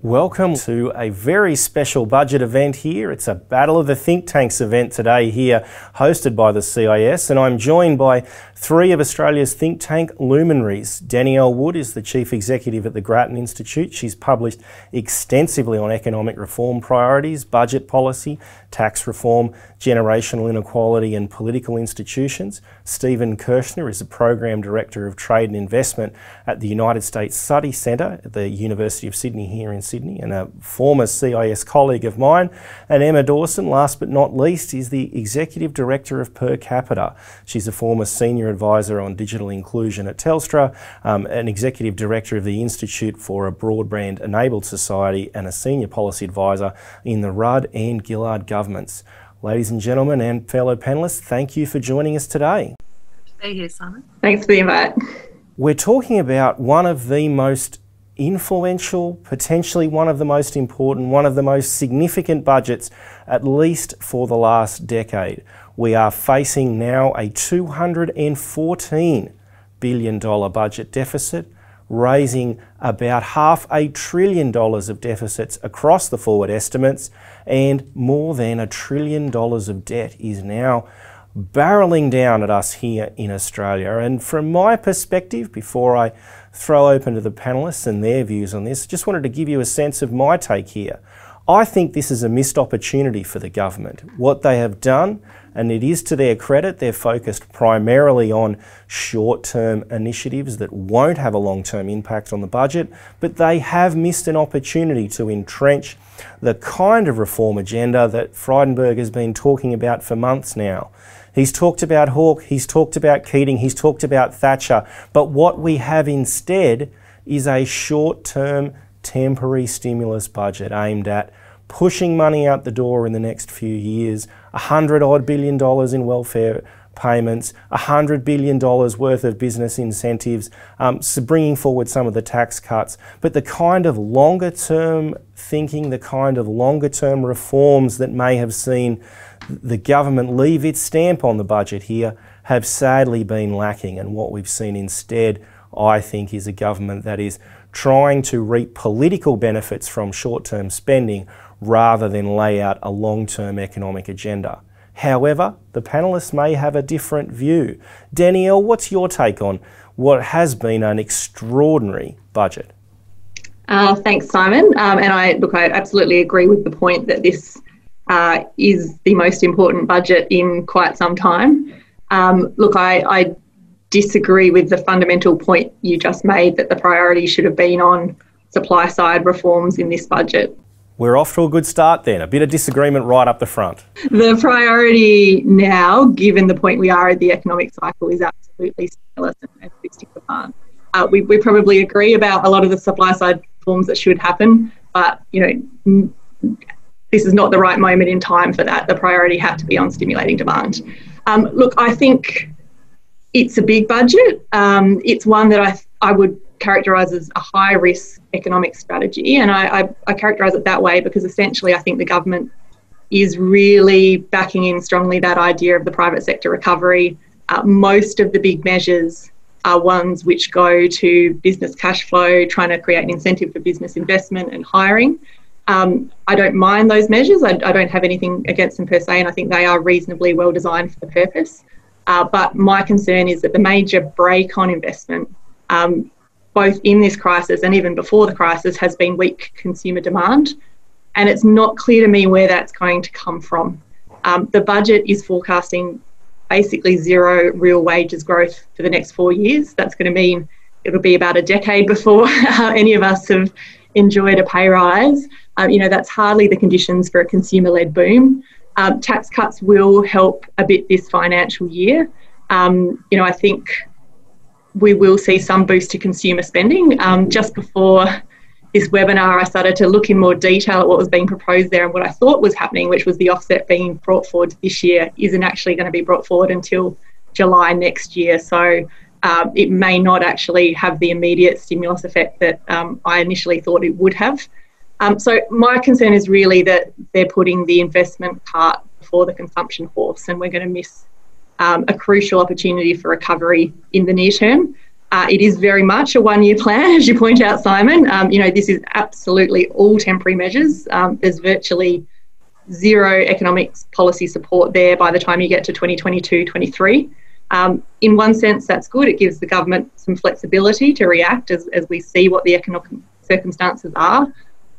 Welcome to a very special budget event here. It's a Battle of the Think Tanks event today here, hosted by the CIS, and I'm joined by three of Australia's think tank luminaries. Danielle Wood is the Chief Executive at the Grattan Institute. She's published extensively on economic reform priorities, budget policy, tax reform, generational inequality and political institutions. Stephen Kirchner is the Program Director of Trade and Investment at the United States Study Centre at the University of Sydney here in Sydney and a former CIS colleague of mine. And Emma Dawson, last but not least, is the Executive Director of Per Capita. She's a former Senior Advisor on Digital Inclusion at Telstra, um, an Executive Director of the Institute for a Broadband Enabled Society, and a Senior Policy Advisor in the Rudd and Gillard governments. Ladies and gentlemen, and fellow panellists, thank you for joining us today. Be here, Simon. Thanks for the invite. We're talking about one of the most influential, potentially one of the most important, one of the most significant budgets, at least for the last decade. We are facing now a $214 billion budget deficit, raising about half a trillion dollars of deficits across the forward estimates, and more than a trillion dollars of debt is now barreling down at us here in Australia. And from my perspective, before I throw open to the panellists and their views on this, just wanted to give you a sense of my take here. I think this is a missed opportunity for the government. What they have done and it is to their credit, they're focused primarily on short term initiatives that won't have a long term impact on the budget, but they have missed an opportunity to entrench the kind of reform agenda that Frydenberg has been talking about for months now. He's talked about Hawke, he's talked about Keating, he's talked about Thatcher, but what we have instead is a short term temporary stimulus budget aimed at pushing money out the door in the next few years, a hundred odd billion dollars in welfare payments, a hundred billion dollars worth of business incentives, um, so bringing forward some of the tax cuts. But the kind of longer term thinking, the kind of longer term reforms that may have seen the government leave its stamp on the budget here have sadly been lacking. And what we've seen instead, I think, is a government that is trying to reap political benefits from short term spending rather than lay out a long-term economic agenda. However, the panellists may have a different view. Danielle, what's your take on what has been an extraordinary budget? Uh, thanks, Simon. Um, and I look, I absolutely agree with the point that this uh, is the most important budget in quite some time. Um, look, I, I disagree with the fundamental point you just made that the priority should have been on supply side reforms in this budget. We're off to a good start then. A bit of disagreement right up the front. The priority now, given the point we are at the economic cycle, is absolutely stimulus and fixing demand. Uh, we, we probably agree about a lot of the supply side reforms that should happen, but you know, this is not the right moment in time for that. The priority had to be on stimulating demand. Um, look, I think it's a big budget. Um, it's one that I I would characterise as a high risk economic strategy. And I, I, I characterise it that way because essentially I think the government is really backing in strongly that idea of the private sector recovery. Uh, most of the big measures are ones which go to business cash flow, trying to create an incentive for business investment and hiring. Um, I don't mind those measures. I, I, don't have anything against them per se, and I think they are reasonably well designed for the purpose. Uh, but my concern is that the major brake on investment um, both in this crisis and even before the crisis, has been weak consumer demand. And it's not clear to me where that's going to come from. Um, the budget is forecasting basically zero real wages growth for the next four years. That's going to mean it'll be about a decade before any of us have enjoyed a pay rise. Um, you know, that's hardly the conditions for a consumer led boom. Um, tax cuts will help a bit this financial year. Um, you know, I think we will see some boost to consumer spending. Um, just before this webinar, I started to look in more detail at what was being proposed there and what I thought was happening, which was the offset being brought forward this year, isn't actually going to be brought forward until July next year. So um, it may not actually have the immediate stimulus effect that um, I initially thought it would have. Um, so my concern is really that they're putting the investment cart before the consumption horse, and we're going to miss um, a crucial opportunity for recovery in the near term. Uh, it is very much a one year plan, as you point out, Simon. Um, you know, this is absolutely all temporary measures. Um, there's virtually zero economic policy support there by the time you get to 2022 23. Um, in one sense, that's good. It gives the government some flexibility to react as, as we see what the economic circumstances are.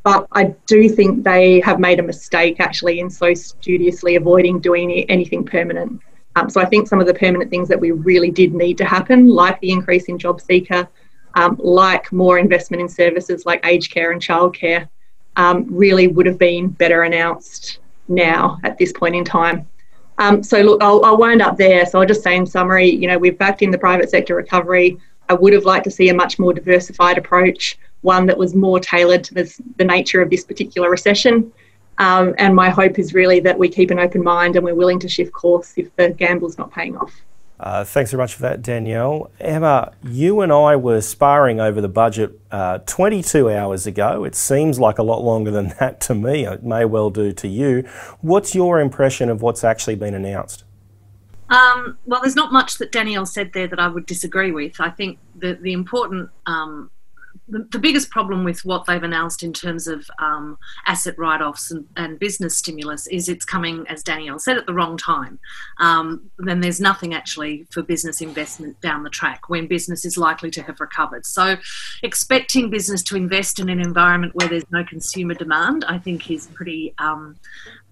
But I do think they have made a mistake actually in so studiously avoiding doing anything permanent. Um, so I think some of the permanent things that we really did need to happen, like the increase in job seeker, um, like more investment in services like aged care and childcare, um, really would have been better announced now at this point in time. Um, so look, I'll, I'll wind up there. So I'll just say in summary, you know, we've backed in the private sector recovery. I would have liked to see a much more diversified approach, one that was more tailored to this, the nature of this particular recession. Um, and my hope is really that we keep an open mind and we're willing to shift course if the gamble's not paying off. Uh, thanks very much for that, Danielle. Emma, you and I were sparring over the budget uh, 22 hours ago. It seems like a lot longer than that to me. It may well do to you. What's your impression of what's actually been announced? Um, well, there's not much that Danielle said there that I would disagree with. I think the, the important um, the, biggest problem with what they've announced in terms of um, asset write offs and, and, business stimulus is it's coming, as Danielle said, at the wrong time. Um, then there's nothing actually for business investment down the track when business is likely to have recovered. So, expecting business to invest in an environment where there's no consumer demand, I think, is pretty um,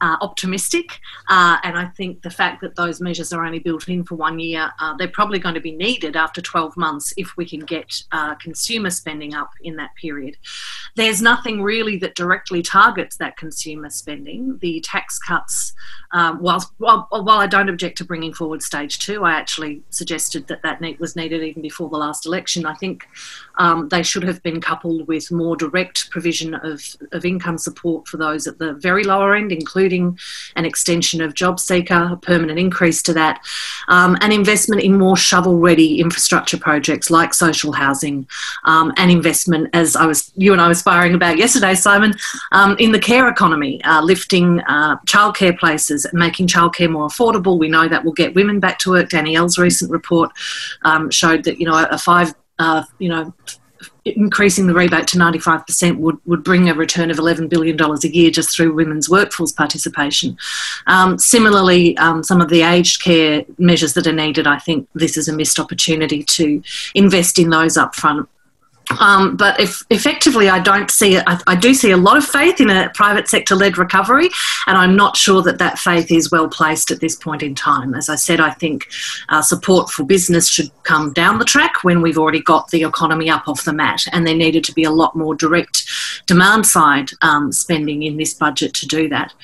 uh, optimistic. Uh, and I think the fact that those measures are only built in for one year, uh, they're probably going to be needed after 12 months if we can get uh, consumer spending up in that period. There's nothing really that directly targets that consumer spending. The tax cuts, um, whilst, while, while I don't object to bringing forward stage two, I actually suggested that that need, was needed even before the last election. I think um, they should have been coupled with more direct provision of, of income support for those at the very lower end, including an extension of job seeker, a permanent increase to that, um, and investment in more shovel ready infrastructure projects like social housing um, and investment, as I was you and I were sparring about yesterday, Simon, um, in the care economy, uh, lifting uh, childcare places, and making childcare more affordable. We know that will get women back to work. Danielle's recent report um, showed that you know a five uh, you know, increasing the rebate to 95% would, would bring a return of $11 billion a year just through women's workforce participation. Um, similarly, um, some of the aged care measures that are needed, I think this is a missed opportunity to invest in those upfront um, but if effectively, I don't see I, I, do see a lot of faith in a private sector led recovery, and I'm not sure that that faith is well placed at this point in time. As I said, I think uh, support for business should come down the track when we've already got the economy up off the mat, and there needed to be a lot more direct demand side um, spending in this budget to do that.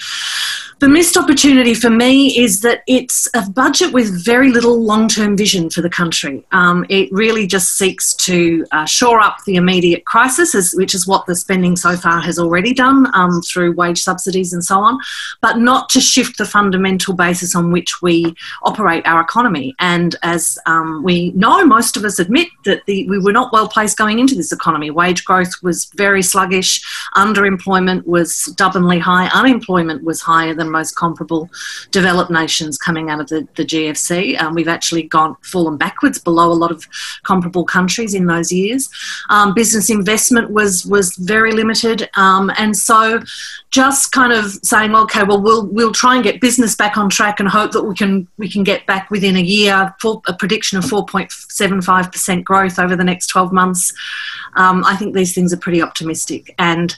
The missed opportunity for me is that it's a budget with very little long term vision for the country. Um, it really just seeks to uh, shore up the immediate crisis, which is what the spending so far has already done um, through wage subsidies and so on, but not to shift the fundamental basis on which we operate our economy. And as um, we know, most of us admit that the, we were not well placed going into this economy. Wage growth was very sluggish, underemployment was stubbornly high, unemployment was higher than than most comparable developed nations coming out of the, the GFC. Um, we've actually gone fallen backwards below a lot of comparable countries in those years. Um, business investment was was very limited, um, and so just kind of saying, okay, well, we'll we'll try and get business back on track and hope that we can we can get back within a year. For a prediction of 4.75 percent growth over the next 12 months. Um, I think these things are pretty optimistic. And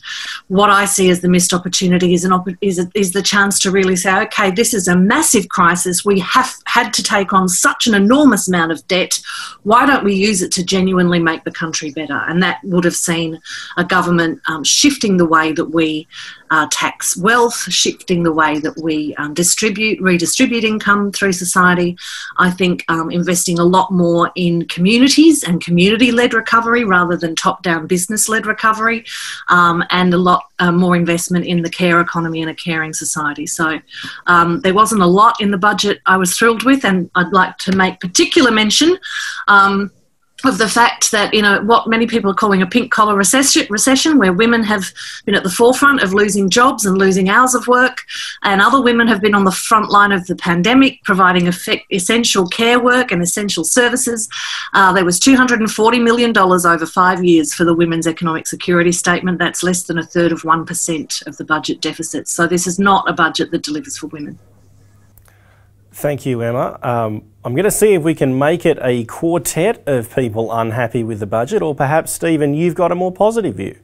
what I see as the missed opportunity is an op- is, a, is the chance to really say, okay, this is a massive crisis. We have had to take on such an enormous amount of debt. Why don't we use it to genuinely make the country better? And that would have seen a government um, shifting the way that we uh, tax wealth, shifting the way that we um, distribute, redistribute income through society. I think um, investing a lot more in communities and community led recovery rather than top down business led recovery, um, and a lot uh, more investment in the care economy and a caring society. So um, there wasn't a lot in the budget I was thrilled with, and I'd like to make particular mention. Of the fact that you know what many people are calling a pink collar recession, where women have been at the forefront of losing jobs and losing hours of work, and other women have been on the front line of the pandemic, providing essential care work and essential services. Uh, there was 240 million dollars over five years for the Women's Economic Security Statement. That's less than a third of one percent of the budget deficit. So this is not a budget that delivers for women. Thank you, Emma. Um, I'm going to see if we can make it a quartet of people unhappy with the budget, or perhaps, Stephen, you've got a more positive view.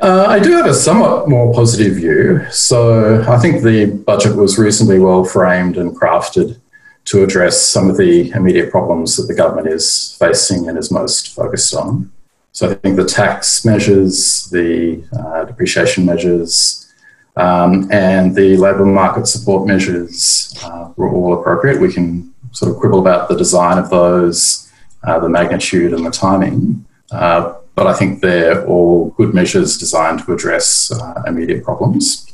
Uh, I do have a somewhat more positive view. So I think the budget was reasonably well framed and crafted to address some of the immediate problems that the government is facing and is most focused on. So I think the tax measures, the uh, depreciation measures, um, and the labour market support measures uh, were all appropriate. We can sort of quibble about the design of those, uh, the magnitude, and the timing, uh, but I think they're all good measures designed to address uh, immediate problems.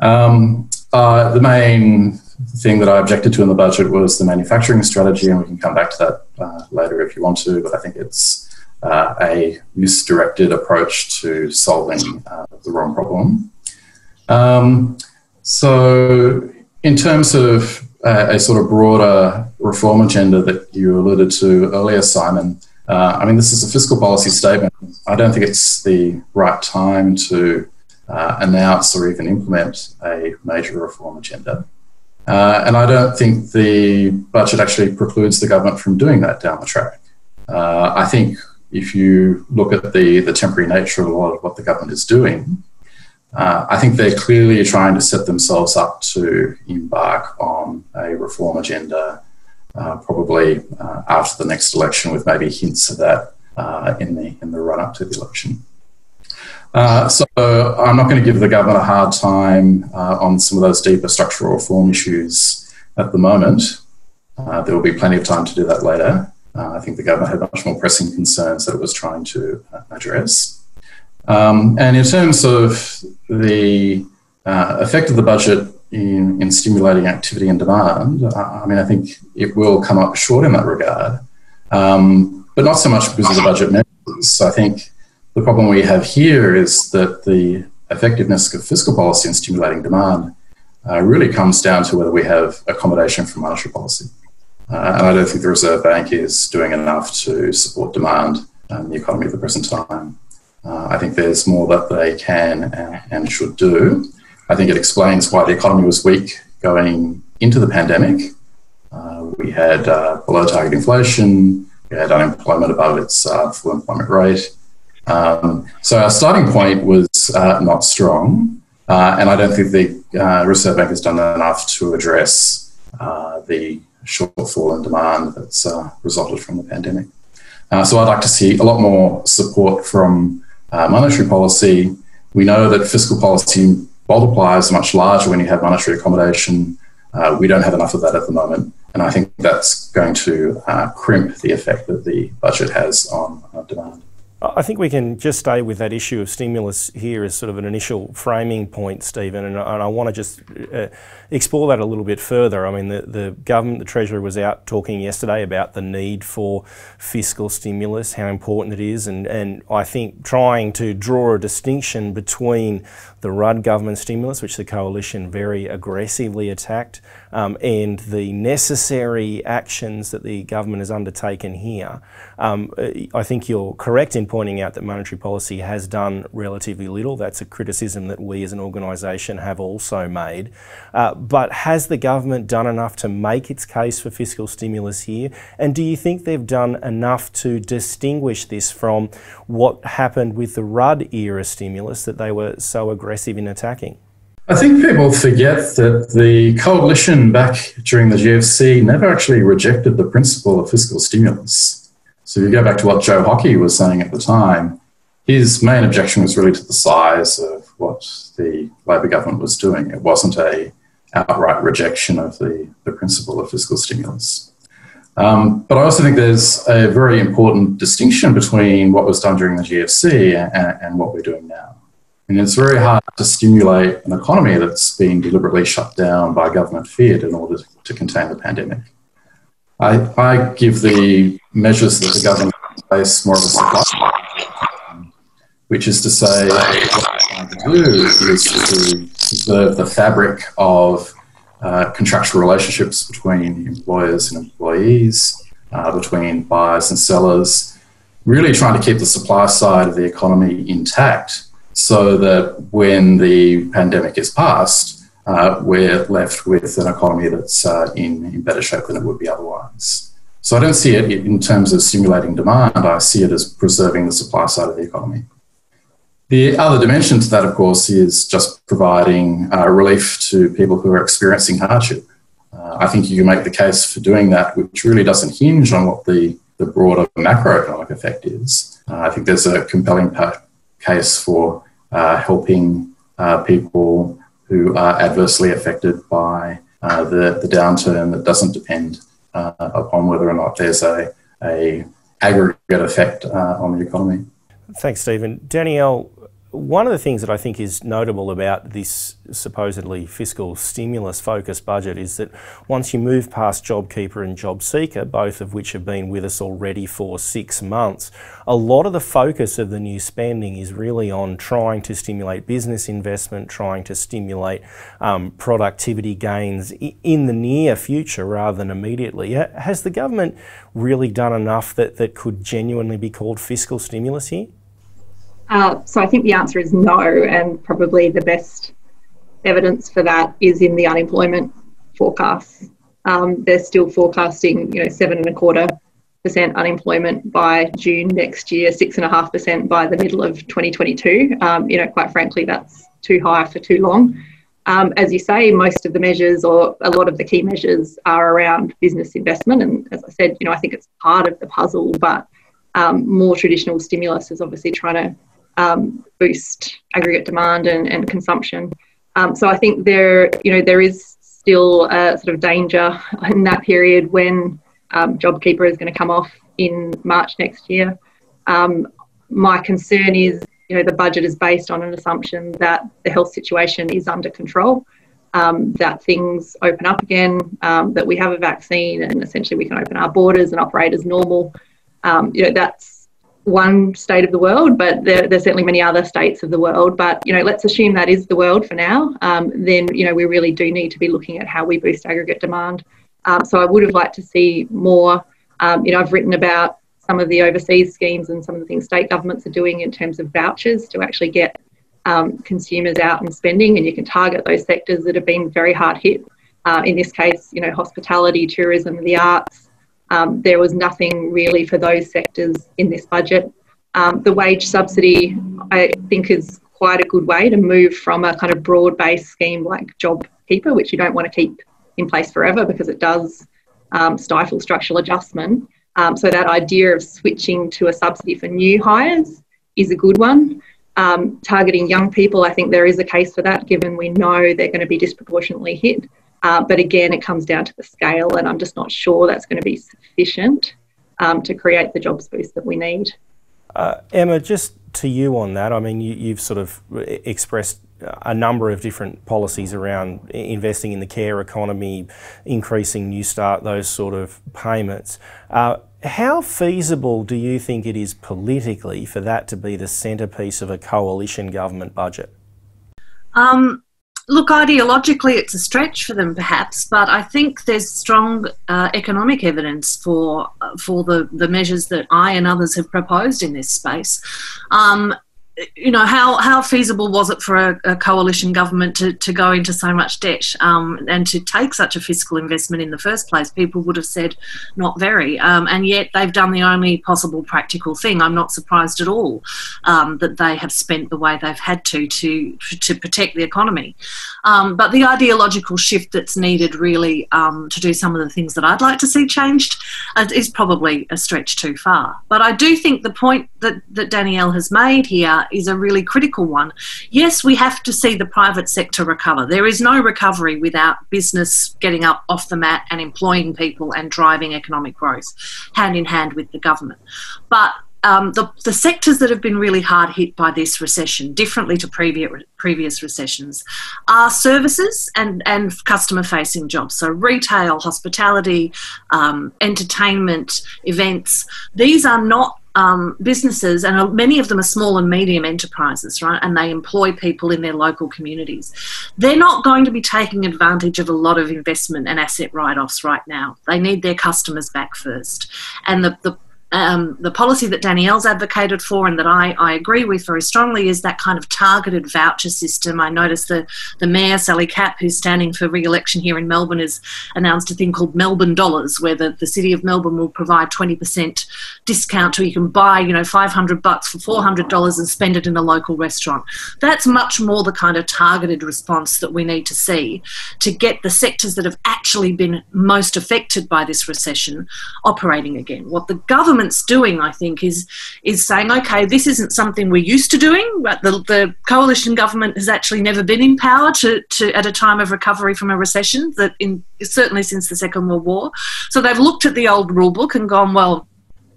Um, uh, the main thing that I objected to in the budget was the manufacturing strategy, and we can come back to that uh, later if you want to, but I think it's a misdirected approach to solving the wrong problem. Um, so, in terms of a, sort of broader reform agenda that you alluded to earlier, Simon, uh, I mean, this is a fiscal policy statement. I don't think it's the right time to uh, announce or even implement a major reform agenda. Uh, and I don't think the budget actually precludes the government from doing that down the track. Uh, I think if you look at the, the temporary nature of a lot of what the government is doing, uh, I think they're clearly trying to set themselves up to embark on a reform agenda, uh, probably uh, after the next election, with maybe hints of that uh, in the in the run up to the election. Uh, so I'm not going to give the government a hard time uh, on some of those deeper structural reform issues at the moment. there will be plenty of time to do that later. I think the government had much more pressing concerns that it was trying to address. Um, and in terms of the uh, effect of the budget in, in stimulating activity and demand, I mean, I think it will come up short in that regard, um, but not so much because of the budget measures. I think the problem we have here is that the effectiveness of fiscal policy in stimulating demand uh, really comes down to whether we have accommodation for monetary policy. Uh, and I don't think the Reserve Bank is doing enough to support demand in the economy at the present time. Uh, I think there's more that they can and should do. I think it explains why the economy was weak going into the pandemic. Uh, we had uh, below target inflation, we had unemployment above its uh, full employment rate. Um, so our starting point was uh, not strong, uh, and I don't think the Reserve Bank has done enough to address the shortfall in demand that's resulted from the pandemic. so I'd like to see a lot more support from uh, monetary policy, we know that fiscal policy multiplies much larger when you have monetary accommodation. Uh, we don't have enough of that at the moment. And I think that's going to uh, crimp the effect that the budget has on demand. I think we can just stay with that issue of stimulus here as sort of an initial framing point, Stephen, and, and I want to just uh, explore that a little bit further. I mean, the, the government, the Treasurer was out talking yesterday about the need for fiscal stimulus, how important it is, and, and I think trying to draw a distinction between the Rudd government stimulus, which the coalition very aggressively attacked, um, and the necessary actions that the government has undertaken here. Um, I think you're correct in pointing out that monetary policy has done relatively little. That's a criticism that we as an organisation have also made. Uh, but has the government done enough to make its case for fiscal stimulus here? And do you think they've done enough to distinguish this from what happened with the Rudd era stimulus that they were so aggressive in attacking? I think people forget that the coalition back during the GFC never actually rejected the principle of fiscal stimulus. So if you go back to what Joe Hockey was saying at the time, his main objection was really to the size of what the Labor government was doing. It wasn't a outright rejection of the, the principle of fiscal stimulus. Um, but I also think there's a very important distinction between what was done during the GFC and, and what we're doing now. And it's very hard to stimulate an economy that's been deliberately shut down by government fiat in order to contain the pandemic. I, I give the measures that the government place more of a supply, which is to say, what to do is to preserve the fabric of uh, contractual relationships between employers and employees, uh, between buyers and sellers, really trying to keep the supply side of the economy intact so that when the pandemic is past, uh, we're left with an economy that's uh, in, in better shape than it would be otherwise. So I don't see it in terms of stimulating demand, I see it as preserving the supply side of the economy. The other dimension to that, of course, is just providing uh, relief to people who are experiencing hardship. Uh, I think you can make the case for doing that, which really doesn't hinge on what the, the broader macroeconomic effect is. Uh, I think there's a compelling pa- case for uh, helping uh, people who are adversely affected by uh, the, the downturn that doesn't depend upon whether or not there's a, a aggregate effect on the economy. Thanks, Stephen. Danielle, one of the things that I think is notable about this supposedly fiscal stimulus focused budget is that once you move past JobKeeper and JobSeeker, both of which have been with us already for six months, a lot of the focus of the new spending is really on trying to stimulate business investment, trying to stimulate um, productivity gains in the near future rather than immediately. Has the government really done enough that, that could genuinely be called fiscal stimulus here? Uh, so I think the answer is no, and probably the best evidence for that is in the unemployment forecasts. Um, they're still forecasting, you know, seven and a quarter percent unemployment by June next year, six and a half percent by the middle of 2022. Um, you know, quite frankly, that's too high for too long. Um, as you say, most of the measures or a lot of the key measures are around business investment, and as I said, you know, I think it's part of the puzzle, but um, more traditional stimulus is obviously trying to um, boost aggregate demand and, and consumption. Um, so I think there, you know, there is still a sort of danger in that period when um, JobKeeper is going to come off in March next year. Um, my concern is, you know, the budget is based on an assumption that the health situation is under control. Um, that things open up again, um, that we have a vaccine, and essentially we can open our borders and operate as normal. You know, that's one state of the world, but there, there's certainly many other states of the world. But you know, let's assume that is the world for now. Um, then you know, we really do need to be looking at how we boost aggregate demand. Um, so I would have liked to see more. Um, you know, I've written about some of the overseas schemes and some of the things state governments are doing in terms of vouchers to actually get um, consumers out and spending, and you can target those sectors that have been very hard hit. Uh, in this case, you know, hospitality, tourism, the arts, um, there was nothing really for those sectors in this budget. Um, the wage subsidy, I think, is quite a good way to move from a kind of broad based scheme like JobKeeper, which you don't want to keep in place forever because it does um, stifle structural adjustment. Um, so, that idea of switching to a subsidy for new hires is a good one. Um, targeting young people, I think there is a case for that given we know they're going to be disproportionately hit. Uh, but again, it comes down to the scale, and I'm just not sure that's going to be sufficient um, to create the jobs boost that we need. Uh, Emma, just to you on that, I mean, you, have sort of expressed a number of different policies around investing in the care economy, increasing New Start, those sort of payments. Uh, how feasible do you think it is politically for that to be the centrepiece of a coalition government budget? Um, Look, ideologically, it's a stretch for them, perhaps, but I think there's strong uh, economic evidence for for the, the measures that I and others have proposed in this space. Um, you know, how, how feasible was it for a, a coalition government to, to go into so much debt um, and to take such a fiscal investment in the first place? People would have said not very. Um, and yet they've done the only possible practical thing. I'm not surprised at all um, that they have spent the way they've had to to, to protect the economy. Um, but the ideological shift that's needed really um, to do some of the things that I'd like to see changed uh, is probably a stretch too far. But I do think the point that, that Danielle has made here is a really critical one. Yes, we have to see the private sector recover. There is no recovery without business getting up off the mat and employing people and driving economic growth hand in hand with the government. But um, the, the sectors that have been really hard hit by this recession, differently to previous previous recessions, are services and, and customer facing jobs. So, retail, hospitality, um, entertainment, events. These are not um, businesses, and many of them are small and medium enterprises, right? And they employ people in their local communities. They're not going to be taking advantage of a lot of investment and asset write offs right now. They need their customers back first. And the, the um, the policy that Danielle's advocated for and that I, I agree with very strongly is that kind of targeted voucher system. I noticed the, the Mayor, Sally Capp, who's standing for re election here in Melbourne, has announced a thing called Melbourne Dollars, where the, the City of Melbourne will provide 20% discount or you can buy, you know, 500 bucks for $400 and spend it in a local restaurant. That's much more the kind of targeted response that we need to see to get the sectors that have actually been most affected by this recession operating again. What the government government's doing, I think, is is saying, okay, this isn't something we're used to doing. But the, the coalition government has actually never been in power to, to at a time of recovery from a recession. That in certainly since the Second World War, so they've looked at the old rule book and gone, well,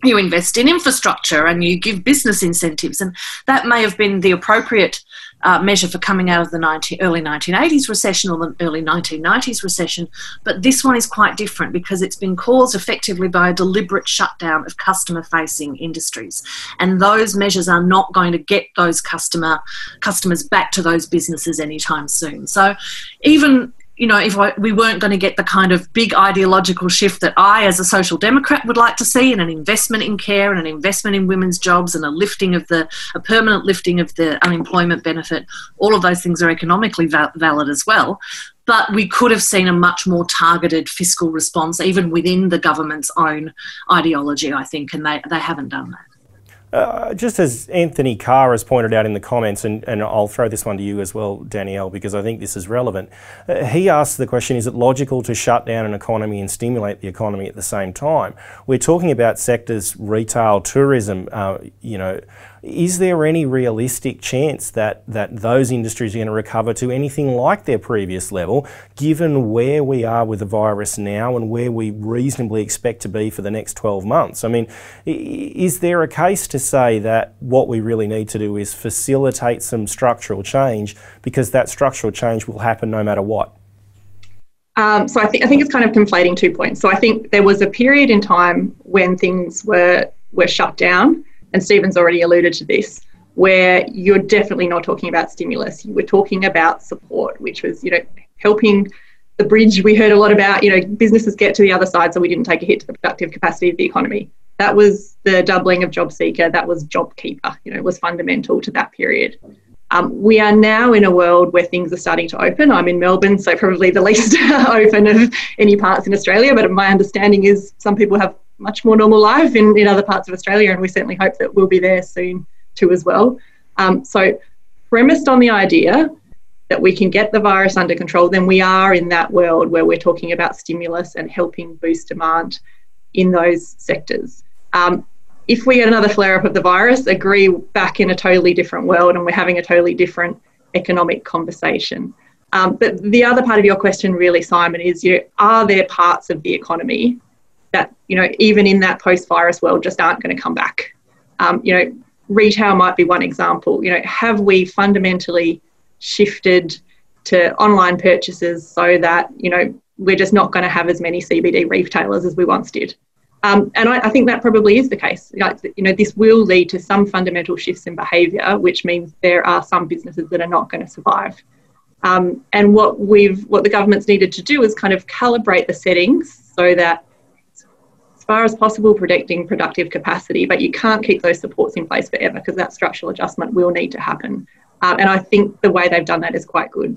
you invest in infrastructure and you give business incentives. And that may have been the appropriate uh, measure for coming out of the 19, early 1980s recession or the early 1990s recession. But this one is quite different because it's been caused effectively by a deliberate shutdown of customer facing industries. And those measures are not going to get those customer customers back to those businesses anytime soon. So even you know, if I, we weren't going to get the kind of big ideological shift that I, as a social democrat, would like to see, and an investment in care and an investment in women's jobs and a lifting of the, a permanent lifting of the unemployment benefit, all of those things are economically val- valid as well. But we could have seen a much more targeted fiscal response, even within the government's own ideology, I think, and they, they haven't done that. Uh, just as Anthony Carr has pointed out in the comments, and, and I'll throw this one to you as well, Danielle, because I think this is relevant. Uh, he asked the question Is it logical to shut down an economy and stimulate the economy at the same time? We're talking about sectors, retail, tourism, uh, you know, is there any realistic chance that, that those industries are going to recover to anything like their previous level, given where we are with the virus now and where we reasonably expect to be for the next 12 months? I mean, is there a case to say that what we really need to do is facilitate some structural change because that structural change will happen no matter what? Um, so I think I think it's kind of conflating two points. So I think there was a period in time when things were were shut down and Stephen's already alluded to this, where you're definitely not talking about stimulus. You were talking about support, which was, you know, helping the bridge we heard a lot about, you know, businesses get to the other side so we didn't take a hit to the productive capacity of the economy. That was the doubling of job seeker, that was JobKeeper, you know, was fundamental to that period. Um, we are now in a world where things are starting to open. I'm in Melbourne, so probably the least open of any parts in Australia, but my understanding is some people have much more normal life in, in other parts of Australia, and we certainly hope that we'll be there soon too as well. Um, so, premised on the idea that we can get the virus under control, then we are in that world where we're talking about stimulus and helping boost demand in those sectors. Um, if we get another flare up of the virus, agree back in a totally different world and we're having a totally different economic conversation. Um, but the other part of your question, really, Simon, is you know, are there parts of the economy that you know even in that post-virus world just aren't going to come back. Um, you know, retail might be one example. You know, have we fundamentally shifted to online purchases so that you know we're just not going to have as many CBD retailers as we once did? Um, and I, I, think that probably is the case. You know, this will lead to some fundamental shifts in behaviour, which means there are some businesses that are not going to survive. Um, and what we've, what the government's needed to do is kind of calibrate the settings so that far as possible protecting productive capacity, but you can't keep those supports in place forever because that structural adjustment will need to happen. Um, and I think the way they've done that is quite good.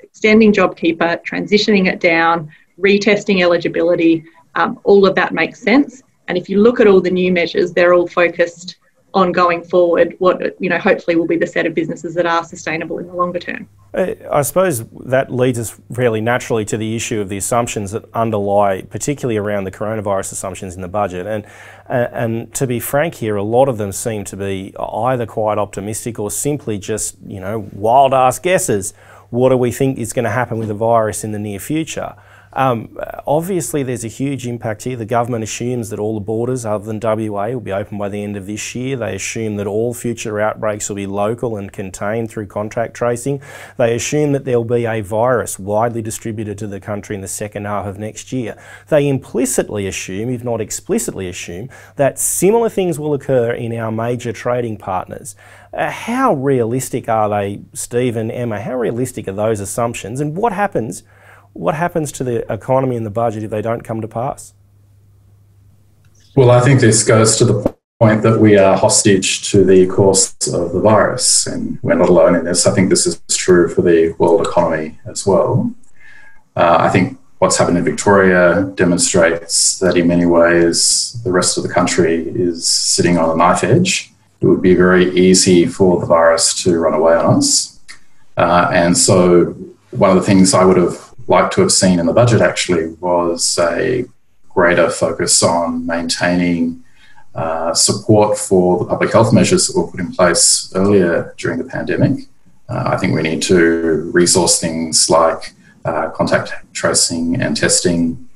Extending JobKeeper, transitioning it down, retesting eligibility, um, all of that makes sense. And if you look at all the new measures, they're all focused on going forward what you know hopefully will be the set of businesses that are sustainable in the longer term. I suppose that leads us fairly naturally to the issue of the assumptions that underlie, particularly around the coronavirus assumptions in the budget. And, and to be frank here, a lot of them seem to be either quite optimistic or simply just, you know, wild ass guesses. What do we think is going to happen with the virus in the near future? Um, obviously, there's a huge impact here. The government assumes that all the borders, other than WA, will be open by the end of this year. They assume that all future outbreaks will be local and contained through contact tracing. They assume that there will be a virus widely distributed to the country in the second half of next year. They implicitly assume, if not explicitly assume, that similar things will occur in our major trading partners. Uh, how realistic are they, Steve and Emma? How realistic are those assumptions? And what happens? What happens to the economy and the budget if they don't come to pass? Well, I think this goes to the point that we are hostage to the course of the virus, and we're not alone in this. I think this is true for the world economy as well. Uh, I think what's happened in Victoria demonstrates that in many ways the rest of the country is sitting on a knife edge. It would be very easy for the virus to run away on us. Uh, and so, one of the things I would have like to have seen in the budget actually was a greater focus on maintaining uh, support for the public health measures that were put in place earlier during the pandemic. Uh, I think we need to resource things like uh, contact tracing and testing.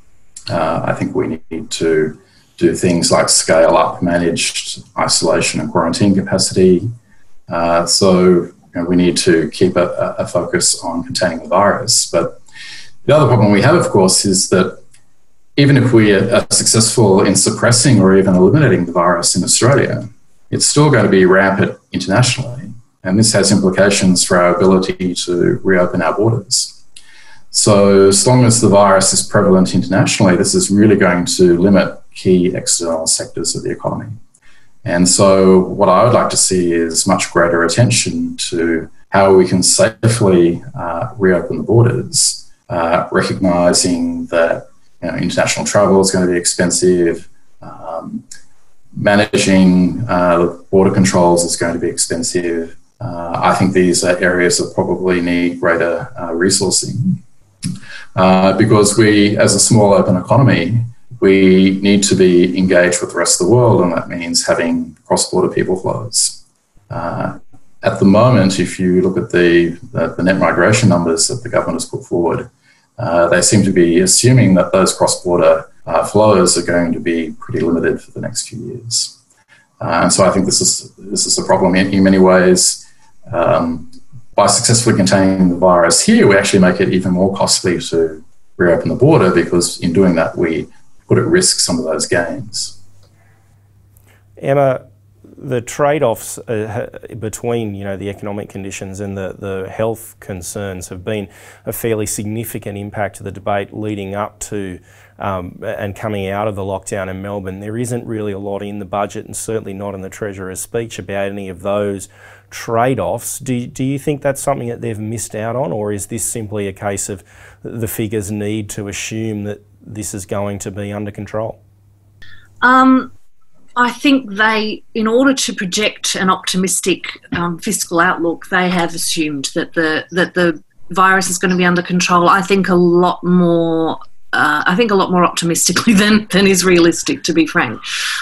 Uh, I think we need to do things like scale up managed isolation and quarantine capacity. Uh, so you know, we need to keep a, a focus on containing the virus, but the other problem we have, of course, is that even if we are successful in suppressing or even eliminating the virus in Australia, it's still going to be rampant internationally. And this has implications for our ability to reopen our borders. So, as long as the virus is prevalent internationally, this is really going to limit key external sectors of the economy. And so, what I would like to see is much greater attention to how we can safely uh, reopen the borders uh, recognizing that you know, international travel is going to be expensive, um, managing uh, border controls is going to be expensive. Uh, I think these are areas that probably need greater uh, resourcing uh, because we, as a small open economy, we need to be engaged with the rest of the world, and that means having cross border people flows. Uh, at the moment, if you look at the, the, the net migration numbers that the government has put forward, uh, they seem to be assuming that those cross border uh, flows are going to be pretty limited for the next few years. Uh, and so I think this is, this is a problem in, in many ways. Um, by successfully containing the virus here, we actually make it even more costly to reopen the border because in doing that, we put at risk some of those gains. Emma, the trade-offs uh, between you know the economic conditions and the, the health concerns have been a fairly significant impact to the debate leading up to um, and coming out of the lockdown in Melbourne. There isn't really a lot in the budget and certainly not in the Treasurer's speech about any of those trade-offs. Do, do you think that's something that they've missed out on or is this simply a case of the figures need to assume that this is going to be under control? Um, I think they, in order to project an optimistic um, fiscal outlook, they have assumed that the that the virus is going to be under control. I think a lot more. Uh, I think a lot more optimistically than than is realistic, to be frank.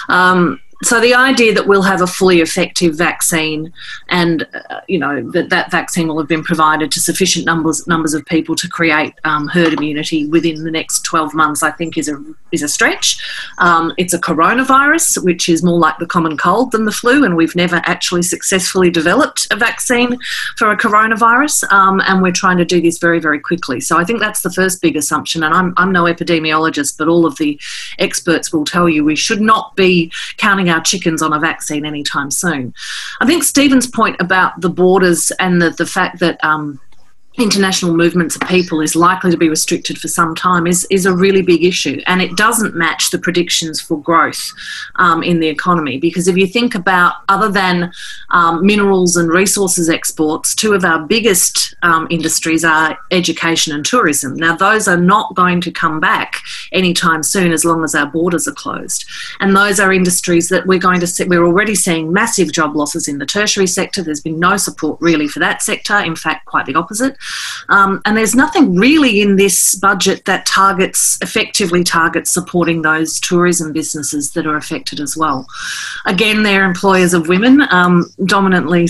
Um, so the idea that we'll have a fully effective vaccine and uh, you know that that vaccine will have been provided to sufficient numbers numbers of people to create um, herd immunity within the next 12 months I think is a is a stretch. Um, it's a coronavirus which is more like the common cold than the flu and we've never actually successfully developed a vaccine for a coronavirus um, and we're trying to do this very very quickly. So I think that's the first big assumption and I'm, I'm no epidemiologist but all of the experts will tell you we should not be counting our chickens on a vaccine anytime soon. I think Stephen's point about the borders and the, the fact that um, international movements of people is likely to be restricted for some time is, is a really big issue. And it doesn't match the predictions for growth um, in the economy. Because if you think about, other than um, minerals and resources exports, two of our biggest um, industries are education and tourism. Now, those are not going to come back anytime soon as long as our borders are closed. And those are industries that we're going to see, we're already seeing massive job losses in the tertiary sector. There's been no support really for that sector, in fact, quite the opposite. Um, and there's nothing really in this budget that targets, effectively targets supporting those tourism businesses that are affected as well. Again, they're employers of women, um, dominantly,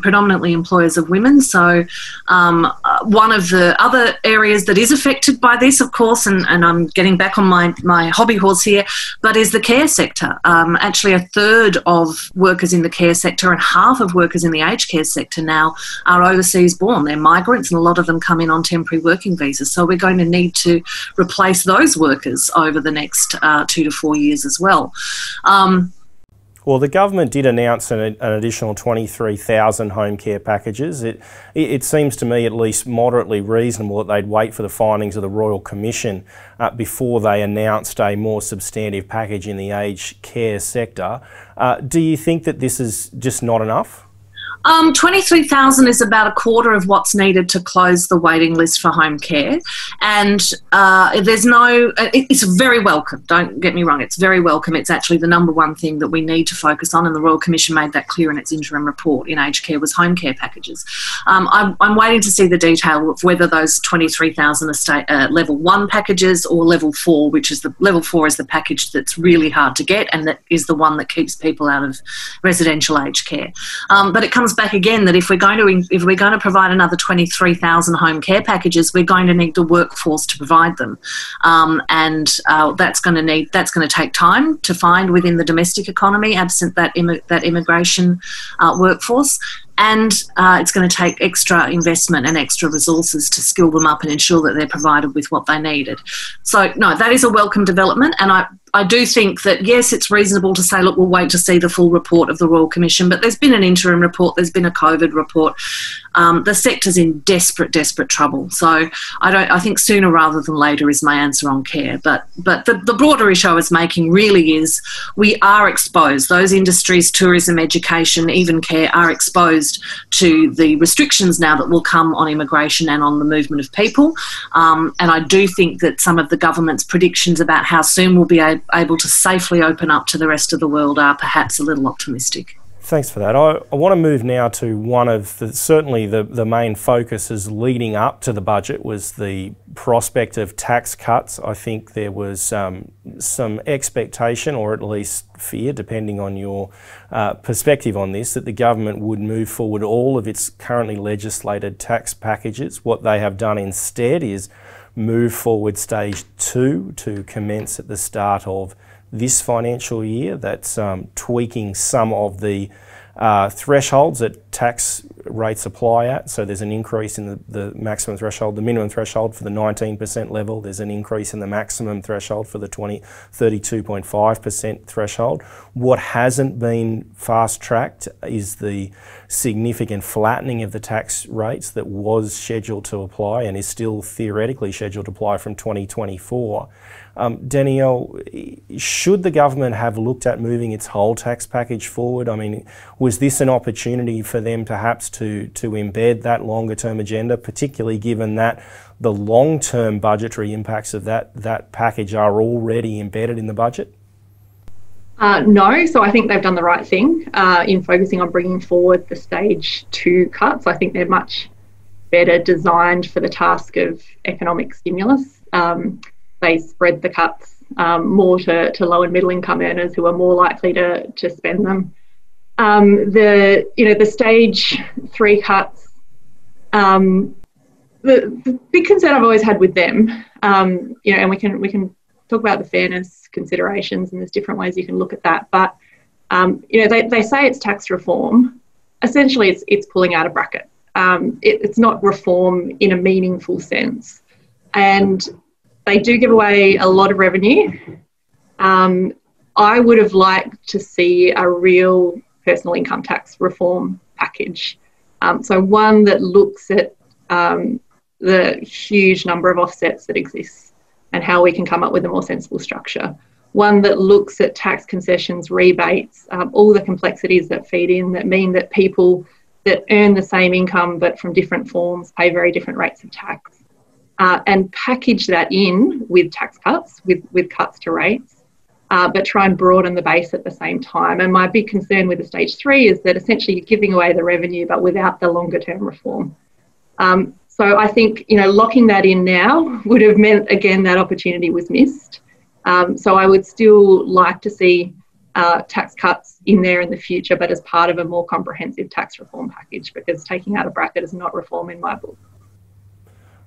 predominantly employers of women. So um, uh, one of the other areas that is affected by this, of course, and, and I'm getting back on my, my hobby horse here, but is the care sector. Um, actually, a third of workers in the care sector and half of workers in the aged care sector now are overseas born. They're migrants, a lot of them come in on temporary working visas. So we're going to need to replace those workers over the next uh, two to four years as well. Um, well, the government did announce an, an additional 23,000 home care packages. It, it, seems to me at least moderately reasonable that they'd wait for the findings of the Royal Commission uh, before they announced a more substantive package in the aged care sector. Uh, do you think that this is just not enough? Um, 23,000 is about a quarter of what's needed to close the waiting list for home care. And uh, there's no, it's very welcome, don't get me wrong, it's very welcome. It's actually the number one thing that we need to focus on, and the Royal Commission made that clear in its interim report in aged care was home care packages. Um, I'm, I'm, waiting to see the detail of whether those 23,000 are uh, level one packages or level four, which is the level four is the package that's really hard to get and that is the one that keeps people out of residential aged care. Um, but it comes back again that if we're going to if we're going to provide another 23,000 home care packages, we're going to need the workforce to provide them, um, and uh, that's going to need that's going to take time to find within the domestic economy, absent that Im- that immigration uh, workforce and uh, it's going to take extra investment and extra resources to skill them up and ensure that they're provided with what they needed. So, no, that is a welcome development, and I, I do think that yes, it's reasonable to say, look, we'll wait to see the full report of the Royal Commission, but there's been an interim report, there's been a COVID report. Um, the sector's in desperate, desperate trouble. So I don't. I think sooner rather than later is my answer on care. But but the, the broader issue I was making really is we are exposed. Those industries, tourism, education, even care, are exposed to the restrictions now that will come on immigration and on the movement of people. Um, and I do think that some of the government's predictions about how soon we'll be a- able to safely open up to the rest of the world are perhaps a little optimistic. Thanks for that. I, I, want to move now to one of the certainly the, the main focuses leading up to the budget was the prospect of tax cuts. I think there was um, some expectation, or at least fear, depending on your uh, perspective on this, that the government would move forward all of its currently legislated tax packages. What they have done instead is move forward stage two to commence at the start of this financial year. That's um, tweaking some of the uh, thresholds that tax rates apply at. So there's an increase in the, the maximum threshold, the minimum threshold for the 19% level. There's an increase in the maximum threshold for the 20, 32.5% threshold. What hasn't been fast tracked is the significant flattening of the tax rates that was scheduled to apply and is still theoretically scheduled to apply from 2024. Um, Danielle, should the government have looked at moving its whole tax package forward? I mean, was this an opportunity for them perhaps to, to embed that longer term agenda, particularly given that the long term budgetary impacts of that, that package are already embedded in the budget? Uh, no, so I think they've done the right thing uh, in focusing on bringing forward the stage two cuts. I think they're much better designed for the task of economic stimulus. Um, they spread the cuts um, more to, to low and middle income earners who are more likely to, to spend them. Um, the you know the stage three cuts. Um, the, the, big concern I've always had with them, um, you know, and we can we can talk about the fairness considerations and there's different ways you can look at that. But um, you know, they, they say it's tax reform. Essentially, it's it's pulling out a bracket. Um, it, it's not reform in a meaningful sense, and they do give away a lot of revenue. Um, I would have liked to see a real personal income tax reform package. Um, so, one that looks at um, the huge number of offsets that exist and how we can come up with a more sensible structure. One that looks at tax concessions, rebates, um, all the complexities that feed in that mean that people that earn the same income but from different forms pay very different rates of tax uh, and package that in with tax cuts, with, with cuts to rates, uh, but try and broaden the base at the same time. And my big concern with the stage three is that essentially you're giving away the revenue but without the longer term reform. Um, so I think you know locking that in now would have meant again that opportunity was missed. Um, so I would still like to see uh, tax cuts in there in the future, but as part of a more comprehensive tax reform package, because taking out a bracket is not reform in my book.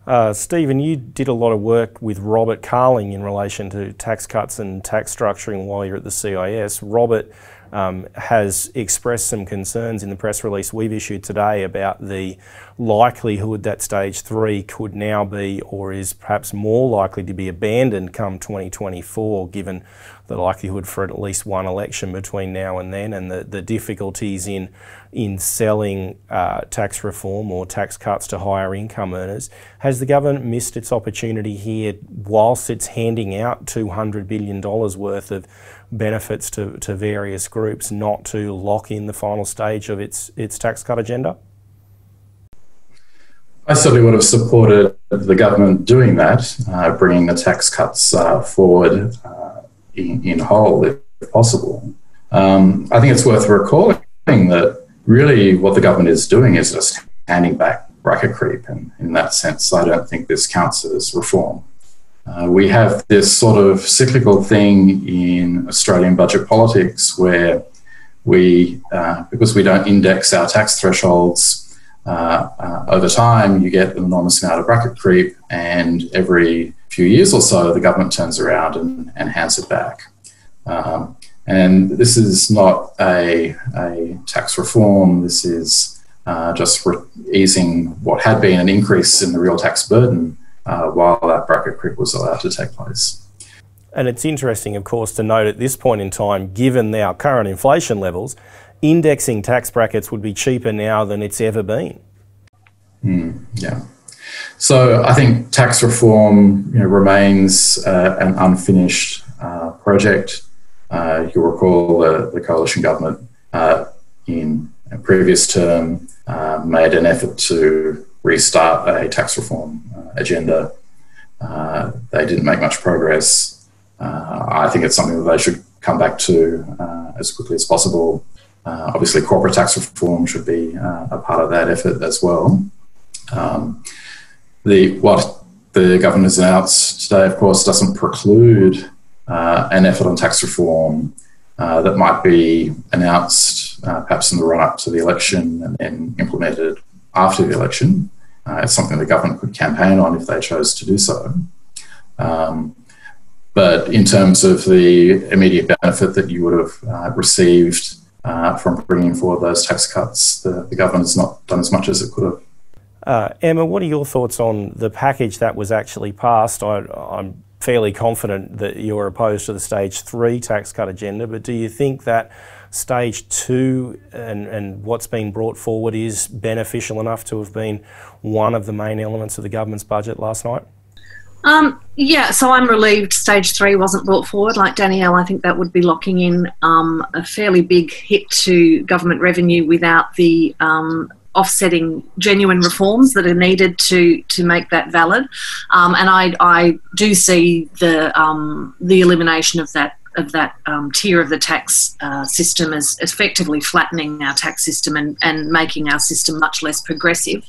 Uh, Stephen, you did a lot of work with Robert Carling in relation to tax cuts and tax structuring while you're at the CIS. Robert um, has expressed some concerns in the press release we've issued today about the likelihood that stage three could now be or is perhaps more likely to be abandoned come 2024, given the likelihood for at least one election between now and then and the, the difficulties in in selling uh, tax reform or tax cuts to higher income earners. Has the government missed its opportunity here whilst it's handing out $200 billion worth of benefits to, to various groups not to lock in the final stage of its, its tax cut agenda? I certainly would have supported the government doing that, uh, bringing the tax cuts uh, forward uh, in, in, whole, if possible. Um, I think it's worth recalling that really what the government is doing is just handing back bracket creep, and in that sense, I don't think this counts as reform. Uh, we have this sort of cyclical thing in Australian budget politics where we, uh, because we don't index our tax thresholds, uh, uh, over time, you get an enormous amount of bracket creep, and every few years or so, the government turns around and, and hands it back. Um, and this is not a, a tax reform, this is uh, just re- easing what had been an increase in the real tax burden uh, while that bracket creep was allowed to take place. And it's interesting, of course, to note at this point in time, given our current inflation levels, indexing tax brackets would be cheaper now than it's ever been. Mm, yeah. So I think tax reform you know, remains uh, an unfinished uh, project. Uh, you'll recall the, the coalition government uh, in a previous term uh, made an effort to restart a tax reform agenda. they didn't make much progress. I think it's something that they should come back to as quickly as possible. Uh, obviously, corporate tax reform should be uh, a part of that effort as well. Um, the what the government has announced today, of course, doesn't preclude uh, an effort on tax reform uh, that might be announced uh, perhaps in the run up to the election and then implemented after the election. Uh, it's something the government could campaign on if they chose to do so. Um, but in terms of the immediate benefit that you would have received uh, from bringing forward those tax cuts. The, the government has not done as much as it could have. Uh, Emma, what are your thoughts on the package that was actually passed? I, am fairly confident that you're opposed to the stage three tax cut agenda, but do you think that stage two and, and what's been brought forward is beneficial enough to have been one of the main elements of the government's budget last night? Um, yeah, so I'm relieved stage three wasn't brought forward. Like Danielle, I think that would be locking in um, a fairly big hit to government revenue without the um, offsetting genuine reforms that are needed to to make that valid. Um, and I, I do see the um, the elimination of that of that um, tier of the tax uh, system as effectively flattening our tax system and, and making our system much less progressive.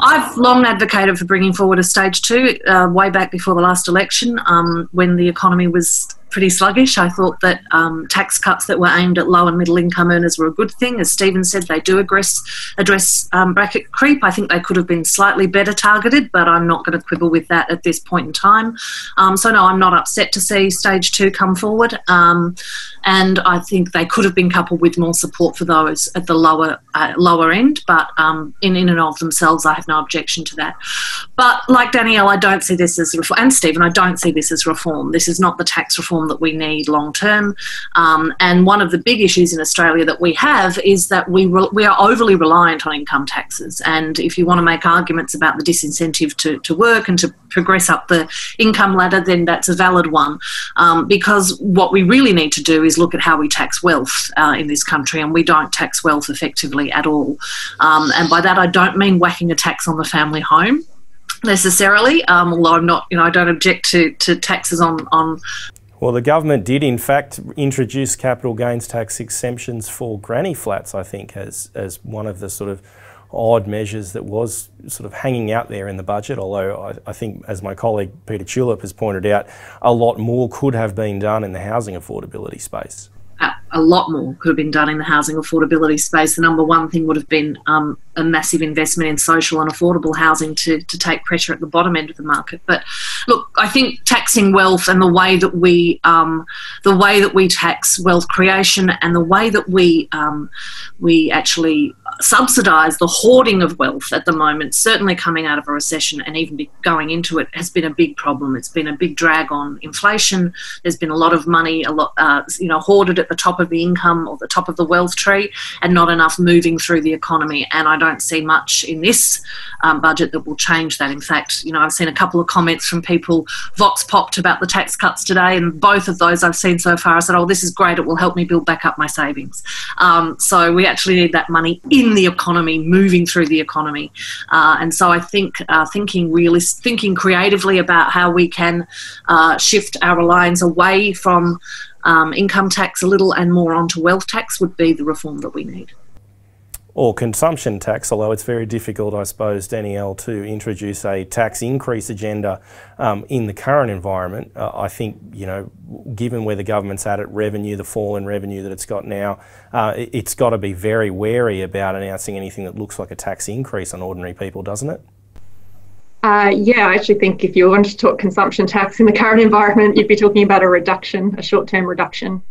I've long advocated for bringing forward a stage two, uh, way back before the last election, um, when the economy was pretty sluggish. I thought that um, tax cuts that were aimed at low and middle income earners were a good thing. As Stephen said, they do address, address um, bracket creep. I think they could have been slightly better targeted, but I'm not going to quibble with that at this point in time. Um, so, no, I'm not upset to see stage two come forward. Um, and I think they could have been coupled with more support for those at the lower uh, lower end. But um, in, in and of themselves, I have no objection to that. But like Danielle, I don't see this as reform, and Stephen, I don't see this as reform. This is not the tax reform reform that we need long term. Um, and one of the big issues in Australia that we have is that we, re- we are overly reliant on income taxes. And if you want to make arguments about the disincentive to, to work and to progress up the income ladder, then that's a valid one. Um, because what we really need to do is look at how we tax wealth uh, in this country, and we don't tax wealth effectively at all. Um, and by that, I don't mean whacking a tax on the family home necessarily, um, although I'm not, you know, I don't object to, to taxes on, on well, the government did, in fact, introduce capital gains tax exemptions for granny flats, I think, as, as one of the sort of odd measures that was sort of hanging out there in the budget. Although I, I, think, as my colleague Peter Tulip has pointed out, a lot more could have been done in the housing affordability space a lot more could have been done in the housing affordability space. The number one thing would have been um, a massive investment in social and affordable housing to, to take pressure at the bottom end of the market. But look, I think taxing wealth and the way that we um, the way that we tax wealth creation and the way that we um, we actually subsidise the hoarding of wealth at the moment, certainly coming out of a recession and even going into it, has been a big problem. It's been a big drag on inflation. There's been a lot of money, a lot, uh, you know, hoarded at the top of the income or the top of the wealth tree, and not enough moving through the economy. And I don't see much in this um, budget that will change that. In fact, you know, I've seen a couple of comments from people. Vox popped about the tax cuts today, and both of those I've seen so far. I said, "Oh, this is great. It will help me build back up my savings." Um, so we actually need that money in in the economy, moving through the economy. Uh, and so I think uh, thinking really thinking creatively about how we can uh, shift our reliance away from um, income tax a little and more onto wealth tax would be the reform that we need or consumption tax, although it's very difficult, I suppose, Danielle, to introduce a tax increase agenda um, in the current environment. Uh, I think, you know, given where the government's at at revenue, the fall in revenue that it's got now, uh, it, has got to be very wary about announcing anything that looks like a tax increase on ordinary people, doesn't it? Uh, yeah, I actually think if you want to talk consumption tax in the current environment, you'd be talking about a reduction, a short term reduction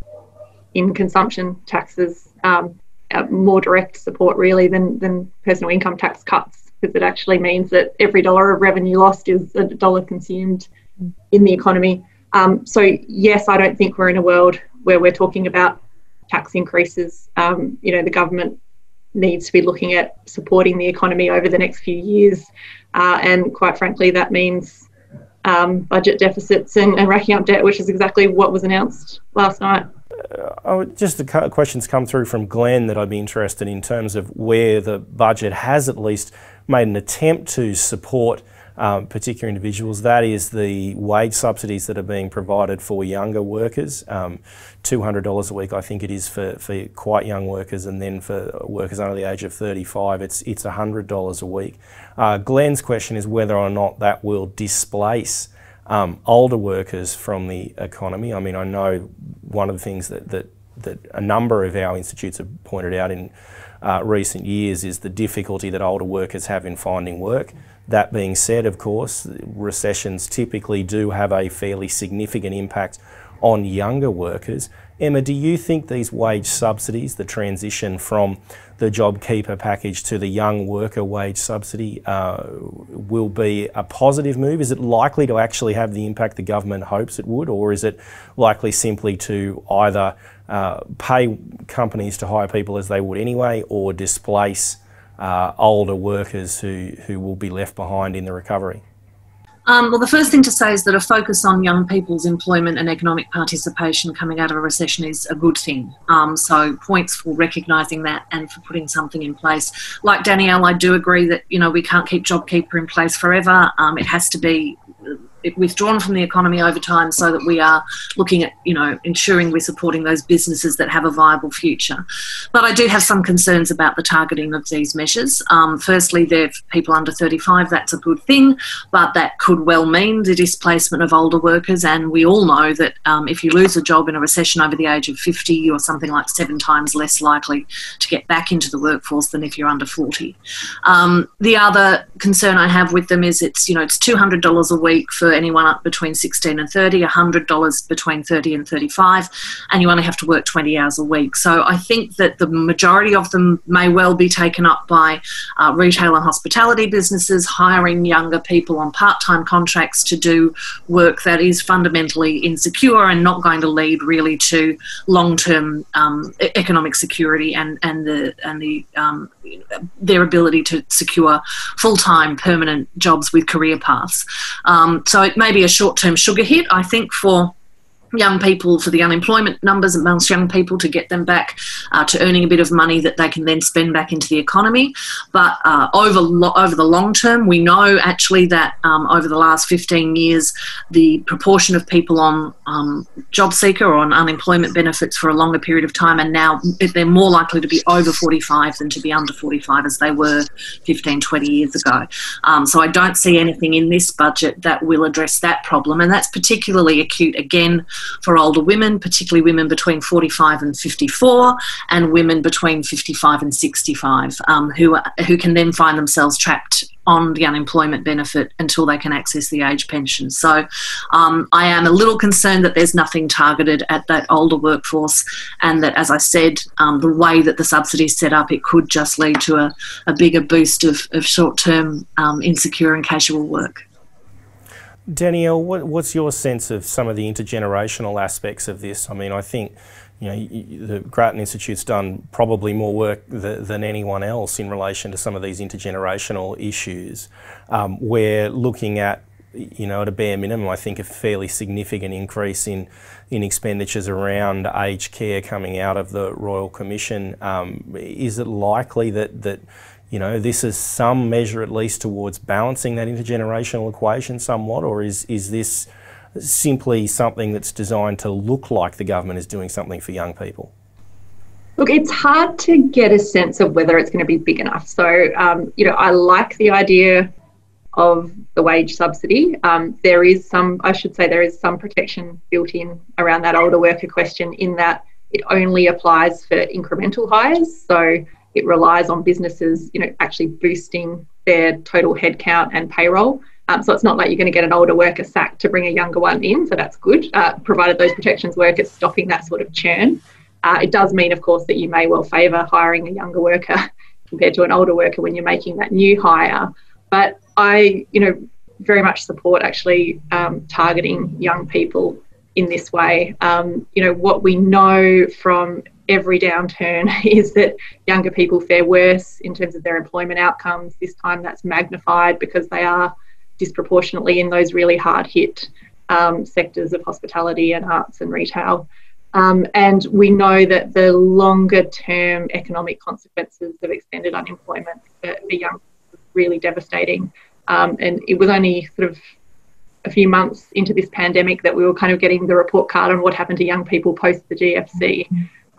in consumption taxes. Um, uh, more direct support really than, than personal income tax cuts because it actually means that every dollar of revenue lost is a dollar consumed in the economy. Um, so yes, I don't think we're in a world where we're talking about tax increases. Um, you know, the government needs to be looking at supporting the economy over the next few years, uh, and quite frankly, that means um, budget deficits and, and racking up debt, which is exactly what was announced last night. Uh, just the questions come through from Glenn that I'd be interested in terms of where the budget has at least made an attempt to support um, particular individuals. That is the wage subsidies that are being provided for younger workers. Um, $200 a week, I think it is for, for quite young workers, and then for workers under the age of 35, it's, it's $100 a week. Uh, Glenn's question is whether or not that will displace um, older workers from the economy. I mean, I know one of the things that, that, that a number of our institutes have pointed out in uh, recent years is the difficulty that older workers have in finding work. That being said, of course, recessions typically do have a fairly significant impact on younger workers. Emma, do you think these wage subsidies, the transition from the JobKeeper package to the young worker wage subsidy, uh, will be a positive move? Is it likely to actually have the impact the government hopes it would, or is it likely simply to either uh, pay companies to hire people as they would anyway, or displace uh, older workers who, who will be left behind in the recovery? Um, well, the first thing to say is that a focus on young people's employment and economic participation coming out of a recession is a good thing. Um, so, points for recognising that and for putting something in place. Like Danielle, I do agree that you know we can't keep JobKeeper in place forever. Um, it has to be withdrawn from the economy over time so that we are looking at, you know, ensuring we're supporting those businesses that have a viable future. But I do have some concerns about the targeting of these measures. Um, firstly, they're people under 35, that's a good thing, but that could well mean the displacement of older workers. And we all know that um, if you lose a job in a recession over the age of 50, you're something like seven times less likely to get back into the workforce than if you're under 40. Um, the other concern I have with them is it's, you know, it's $200 a week for anyone up between 16 and 30, $100 between 30 and 35, and you only have to work 20 hours a week. So I think that the majority of them may well be taken up by uh, retail and hospitality businesses hiring younger people on part time contracts to do work that is fundamentally insecure and not going to lead really to long term um, economic security and, and the, and the um, their ability to secure full time permanent jobs with career paths. Um, so it may be a short term sugar hit, I think, for young people for the unemployment numbers amongst young people to get them back uh, to earning a bit of money that they can then spend back into the economy. But uh, over lo- over the long term, we know actually that um, over the last 15 years, the proportion of people on um, JobSeeker or on unemployment benefits for a longer period of time, and now they're more likely to be over 45 than to be under 45 as they were 15, 20 years ago. Um, so I don't see anything in this budget that will address that problem, and that's particularly acute again for older women, particularly women between 45 and 54, and women between 55 and 65, um, who, who can then find themselves trapped on the unemployment benefit until they can access the age pension. So um, I am a little concerned that there's nothing targeted at that older workforce, and that, as I said, um, the way that the subsidy is set up, it could just lead to a, a bigger boost of, of short term um, insecure and casual work. Danielle, what, what's your sense of some of the intergenerational aspects of this? I mean, I think you know the Grattan Institute's done probably more work th- than anyone else in relation to some of these intergenerational issues. Um, we're looking at you know, at a bare minimum, I think a fairly significant increase in in expenditures around aged care coming out of the Royal Commission. Um, is it likely that that you know, this is some measure at least towards balancing that intergenerational equation somewhat, or is, is this simply something that's designed to look like the government is doing something for young people? Look, it's hard to get a sense of whether it's going to be big enough. So, um, you know, I like the idea of the wage subsidy. Um, there is some, I should say, there is some protection built in around that older worker question in that it only applies for incremental hires. So, it relies on businesses, you know, actually boosting their total headcount and payroll. Um, so it's not like you're going to get an older worker sacked to bring a younger one in. So that's good, uh, provided those protections work at stopping that sort of churn. Uh, it does mean, of course, that you may well favour hiring a younger worker compared to an older worker when you're making that new hire. But I, you know, very much support actually um, targeting young people in this way. Um, you know, what we know from every downturn is that younger people fare worse in terms of their employment outcomes. This time that's magnified because they are disproportionately in those really hard hit um, sectors of hospitality and arts and retail. Um, and we know that the longer term economic consequences of extended unemployment for, for young people is really devastating. Um, and it was only sort of a few months into this pandemic that we were kind of getting the report card on what happened to young people post the GFC.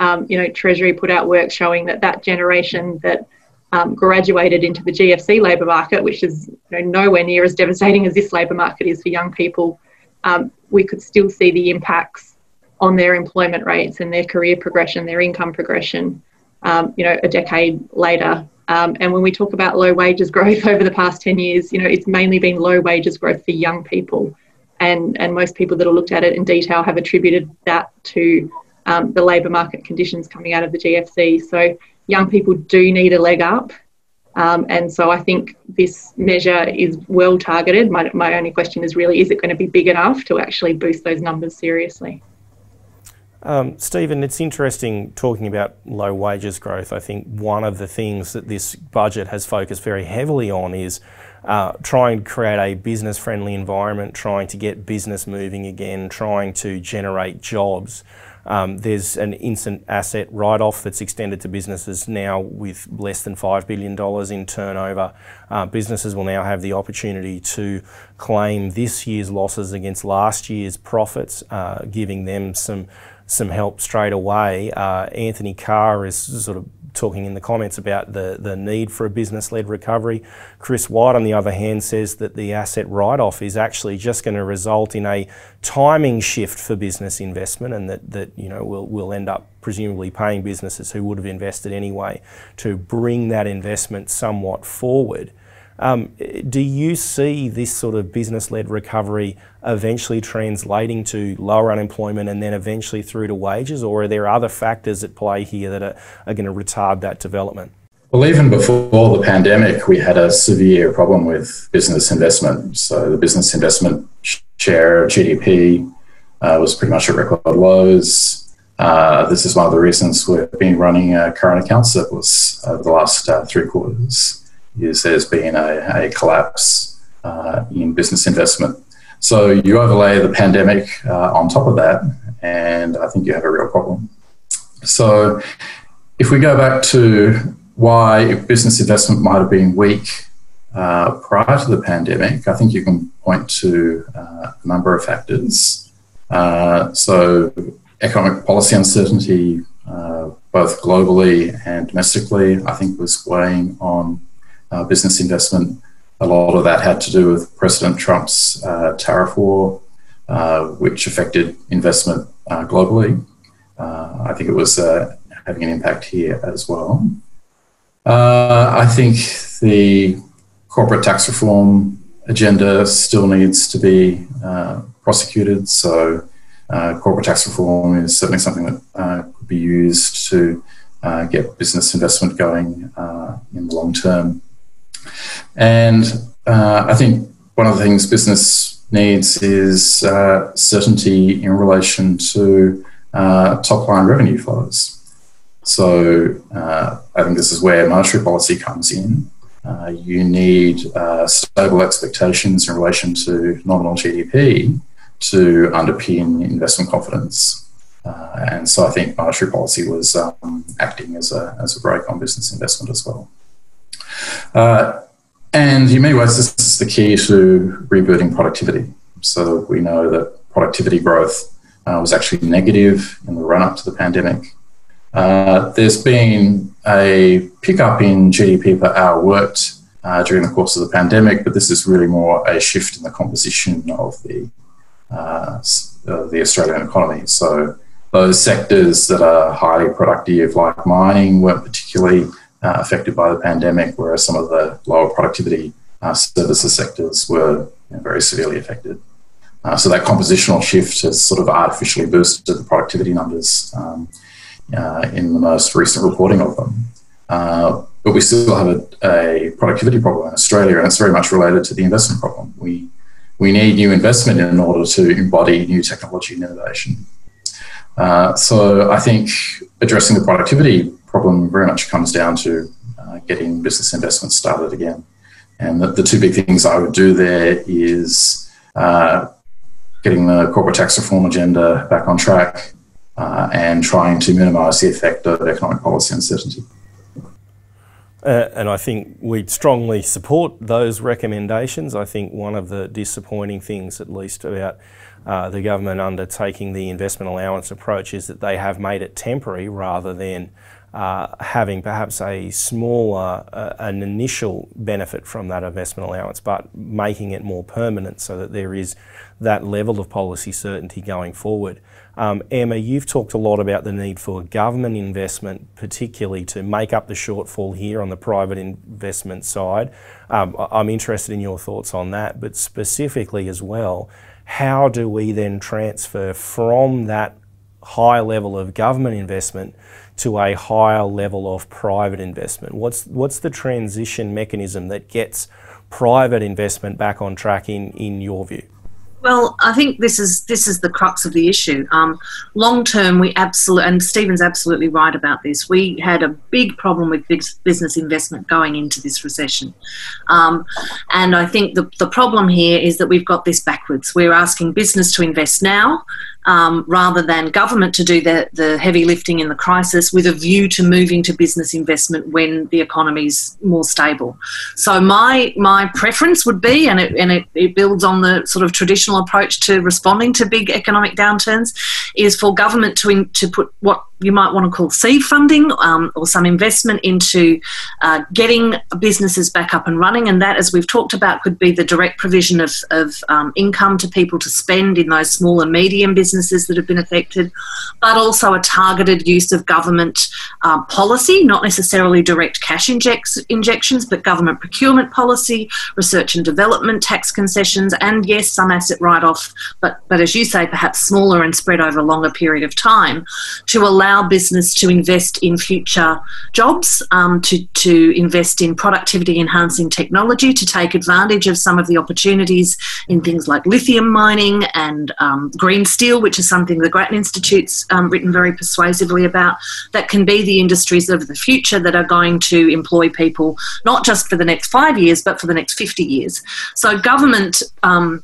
Um, you know, Treasury put out work showing that that generation that um, graduated into the GFC labour market, which is you know, nowhere near as devastating as this labour market is for young people, um, we could still see the impacts on their employment rates and their career progression, their income progression, um, you know, a decade later. Um, and when we talk about low wages growth over the past 10 years, you know, it's mainly been low wages growth for young people. And, and most people that have looked at it in detail have attributed that to um, the labour market conditions coming out of the GFC. So young people do need a leg up. Um, and so I think this measure is well targeted. My, my only question is really is it going to be big enough to actually boost those numbers seriously? Um, Stephen, it's interesting talking about low wages growth. I think one of the things that this budget has focused very heavily on is uh, trying to create a business friendly environment, trying to get business moving again, trying to generate jobs. Um, there's an instant asset write off that's extended to businesses now with less than $5 billion in turnover. Uh, businesses will now have the opportunity to claim this year's losses against last year's profits, uh, giving them some some help straight away. Uh, Anthony Carr is sort of talking in the comments about the, the need for a business led recovery. Chris White, on the other hand, says that the asset write off is actually just going to result in a timing shift for business investment and that, that you know, we'll, we'll end up presumably paying businesses who would have invested anyway to bring that investment somewhat forward. Um, do you see this sort of business led recovery eventually translating to lower unemployment and then eventually through to wages, or are there other factors at play here that are, are going to retard that development? Well, even before the pandemic, we had a severe problem with business investment. So the business investment share of GDP uh, was pretty much at record lows. Uh, this is one of the reasons we've been running a current account surplus over the last uh, three quarters is there's been a, a collapse uh, in business investment. So you overlay the pandemic uh, on top of that, and I think you have a real problem. So if we go back to why business investment might have been weak uh, prior to the pandemic, I think you can point to uh, a number of factors. Uh, so economic policy uncertainty, uh, both globally and domestically, I think was weighing on uh, business investment. A lot of that had to do with President Trump's uh, tariff war, uh, which affected investment uh, globally. Uh, I think it was having an impact here as well. I think the corporate tax reform agenda still needs to be prosecuted. So, corporate tax reform is certainly something that could be used to uh, get business investment going uh, in the long term. And uh, I think one of the things business needs is uh, certainty in relation to uh, top line revenue flows. So uh, I think this is where monetary policy comes in. Uh, you need uh, stable expectations in relation to nominal GDP to underpin investment confidence. and so I think monetary policy was um, acting as a, as a brake on business investment as well. Uh, and in many ways, this is the key to rebooting productivity. So we know that productivity growth uh, was actually negative in the run up to the pandemic. Uh, there's been a pickup in GDP per hour worked uh, during the course of the pandemic, but this is really more a shift in the composition of the uh, the Australian economy. So those sectors that are highly productive, like mining, weren't particularly uh, affected by the pandemic, whereas some of the lower productivity uh, services sectors were you know, very severely affected. Uh, so that compositional shift has sort of artificially boosted the productivity numbers um, uh, in the most recent reporting of them. Uh, but we still have a, a, productivity problem in Australia, and it's very much related to the investment problem. We we need new investment in order to embody new technology and innovation. Uh, so I think addressing the productivity problem very much comes down to uh, getting business investment started again. And the, the, two big things I would do there is uh, getting the corporate tax reform agenda back on track uh, and trying to minimise the effect of economic policy uncertainty. Uh, and I think we'd strongly support those recommendations. I think one of the disappointing things, at least about uh, the government undertaking the investment allowance approach, is that they have made it temporary rather than uh, having perhaps a smaller, uh, an initial benefit from that investment allowance, but making it more permanent so that there is that level of policy certainty going forward. Um, Emma, you've talked a lot about the need for government investment, particularly to make up the shortfall here on the private investment side. Um, I'm interested in your thoughts on that, but specifically as well, how do we then transfer from that high level of government investment to a higher level of private investment? What's, what's the transition mechanism that gets private investment back on track in, in your view? Well, I think this is this is the crux of the issue. Um, long term, we absolutely and Stephen's absolutely right about this. We had a big problem with business investment going into this recession, um, and I think the the problem here is that we've got this backwards. We're asking business to invest now, um, rather than government to do the, the heavy lifting in the crisis with a view to moving to business investment when the economy is more stable. So my my preference would be, and it, and it, it builds on the sort of traditional approach to responding to big economic downturns, is for government to, in, to put what you might want to call seed funding um, or some investment into uh, getting businesses back up and running. And that, as we've talked about, could be the direct provision of, of um, income to people to spend in those small and medium businesses that have been affected, but also a targeted use of government uh, policy, not necessarily direct cash injects, injections, but government procurement policy, research and development, tax concessions, and yes, some asset write off, but, but as you say, perhaps smaller and spread over a longer period of time to allow allow business to invest in future jobs, um, to, to invest in productivity enhancing technology, to take advantage of some of the opportunities in things like lithium mining and um, green steel, which is something the Grattan Institute's um, written very persuasively about, that can be the industries of the future that are going to employ people not just for the next five years, but for the next 50 years. So, government um,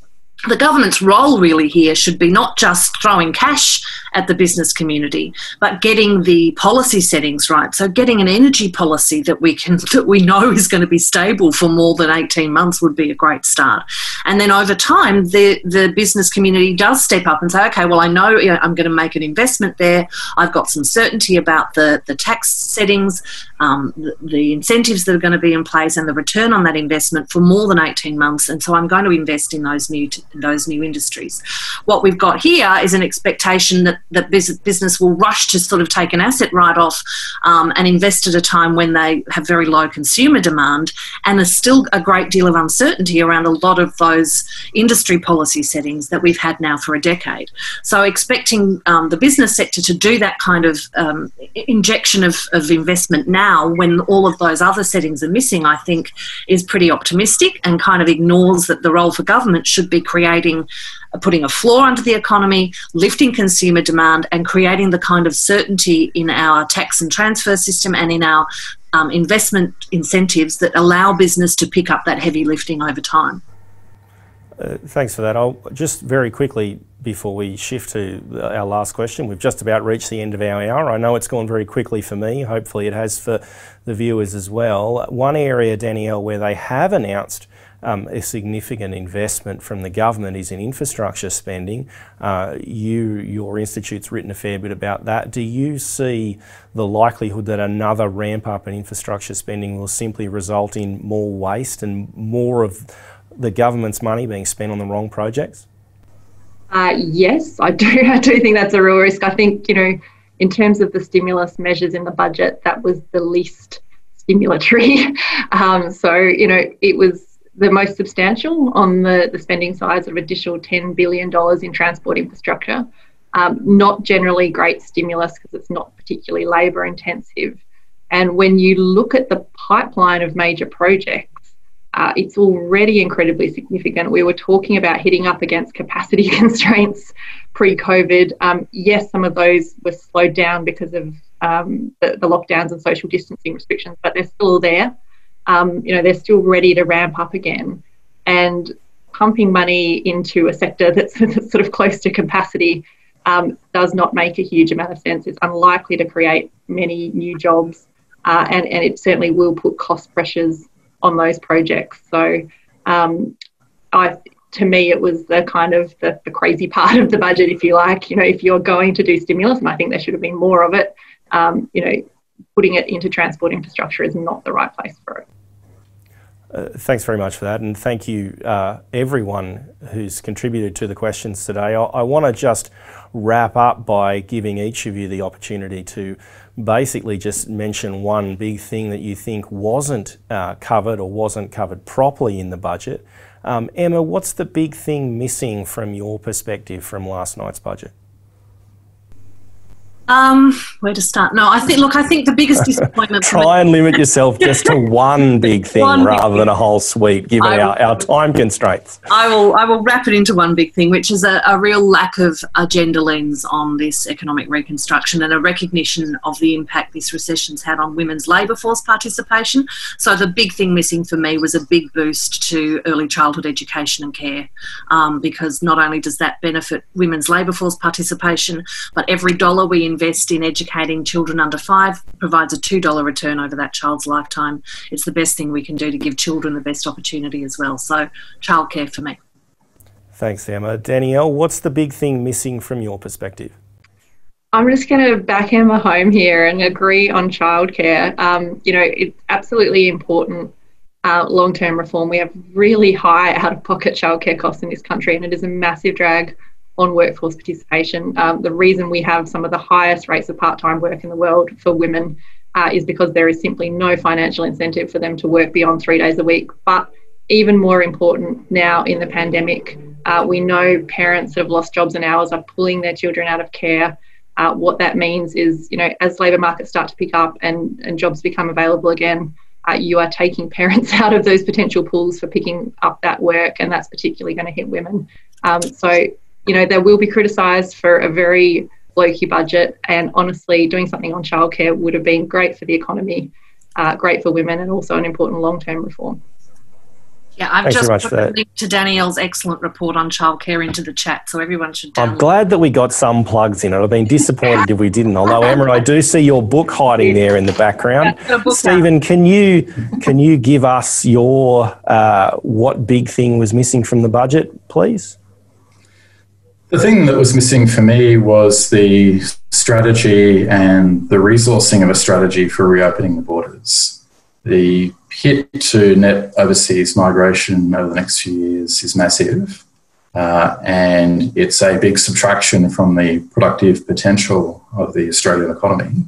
the government's role really here should be not just throwing cash at the business community, but getting the policy settings right. So getting an energy policy that we can that we know is going to be stable for more than 18 months would be a great start. And then over time, the, the business community does step up and say, okay, well, I know I'm going to make an investment there. I've got some certainty about the, the tax settings, um, the, the incentives that are going to be in place, and the return on that investment for more than 18 months. And so I'm going to invest in those new those new industries. What we've got here is an expectation that that business will rush to sort of take an asset write off um, and invest at a time when they have very low consumer demand, and there's still a great deal of uncertainty around a lot of those industry policy settings that we've had now for a decade. So expecting um, the business sector to do that kind of um, injection of, of investment now when all of those other settings are missing, I think is pretty optimistic and kind of ignores that the role for government should be creating putting a floor under the economy, lifting consumer demand, and creating the kind of certainty in our tax and transfer system and in our um, investment incentives that allow business to pick up that heavy lifting over time. Uh, thanks for that. I'll just very quickly before we shift to our last question. We've just about reached the end of our hour. I know it's gone very quickly for me. Hopefully, it has for the viewers as well. One area, Danielle, where they have announced um, a significant investment from the government is in infrastructure spending. Uh, you, your institute's written a fair bit about that. Do you see the likelihood that another ramp up in infrastructure spending will simply result in more waste and more of the government's money being spent on the wrong projects? Uh, yes, I do. I do think that's a real risk. I think you know, in terms of the stimulus measures in the budget, that was the least stimulatory. um, so you know, it was the most substantial on the, the spending side, of additional $10 billion in transport infrastructure. Um, not generally great stimulus because it's not particularly labour intensive. And when you look at the pipeline of major projects, uh, it's already incredibly significant. We were talking about hitting up against capacity constraints pre COVID. Um, yes, some of those were slowed down because of um, the, the lockdowns and social distancing restrictions, but they're still there um, you know, they're still ready to ramp up again. And pumping money into a sector that's, that's sort of close to capacity um, does not make a huge amount of sense. It's unlikely to create many new jobs, uh, and, and it certainly will put cost pressures on those projects. So, um, I, to me, it was the kind of the, the, crazy part of the budget, if you like. You know, if you're going to do stimulus, and I think there should have been more of it, um, you know, putting it into transport infrastructure is not the right place for it. Uh, thanks very much for that, and thank you uh, everyone who's contributed to the questions today. I, I want to just wrap up by giving each of you the opportunity to basically just mention one big thing that you think wasn't uh, covered or wasn't covered properly in the budget. Um, Emma, what's the big thing missing from your perspective from last night's budget? Um, where to start? No, I think. Look, I think the biggest disappointment. Try and limit yourself just to one big thing one rather big than a whole suite, given will, our, our time constraints. I will. I will wrap it into one big thing, which is a, a real lack of a gender lens on this economic reconstruction and a recognition of the impact this recession's had on women's labour force participation. So the big thing missing for me was a big boost to early childhood education and care, um, because not only does that benefit women's labour force participation, but every dollar we invest in educating children under five provides a $2 return over that child's lifetime. It's the best thing we can do to give children the best opportunity as well. So, childcare for me. Thanks, Emma. Danielle, what's the big thing missing from your perspective? I'm just going to backhammer home here and agree on childcare. Um, you know, it's absolutely important uh, long term reform. We have really high out of pocket childcare costs in this country, and it is a massive drag on workforce participation. Um, the reason we have some of the highest rates of part time work in the world for women uh, is because there is simply no financial incentive for them to work beyond three days a week. But even more important now in the pandemic, uh, we know parents that have lost jobs and hours are pulling their children out of care. Uh, what that means is, you know, as labour markets start to pick up and, and jobs become available again, uh, you are taking parents out of those potential pools for picking up that work, and that's particularly going to hit women. Um, so you know, they will be criticised for a very low key budget. And honestly, doing something on childcare would have been great for the economy, uh, great for women, and also an important long term reform. Yeah, I've Thanks just put for a link to Danielle's excellent report on childcare into the chat, so everyone should download. I'm glad that we got some plugs in it. I've been disappointed if we didn't. Although Emma, I do see your book hiding there in the background. Yeah, got Stephen, can you can you give us your uh, what big thing was missing from the budget, please? The thing that was missing for me was the strategy and the resourcing of a strategy for reopening the borders. The hit to net overseas migration over the next few years is massive, uh, and it's a big subtraction from the productive potential of the Australian economy.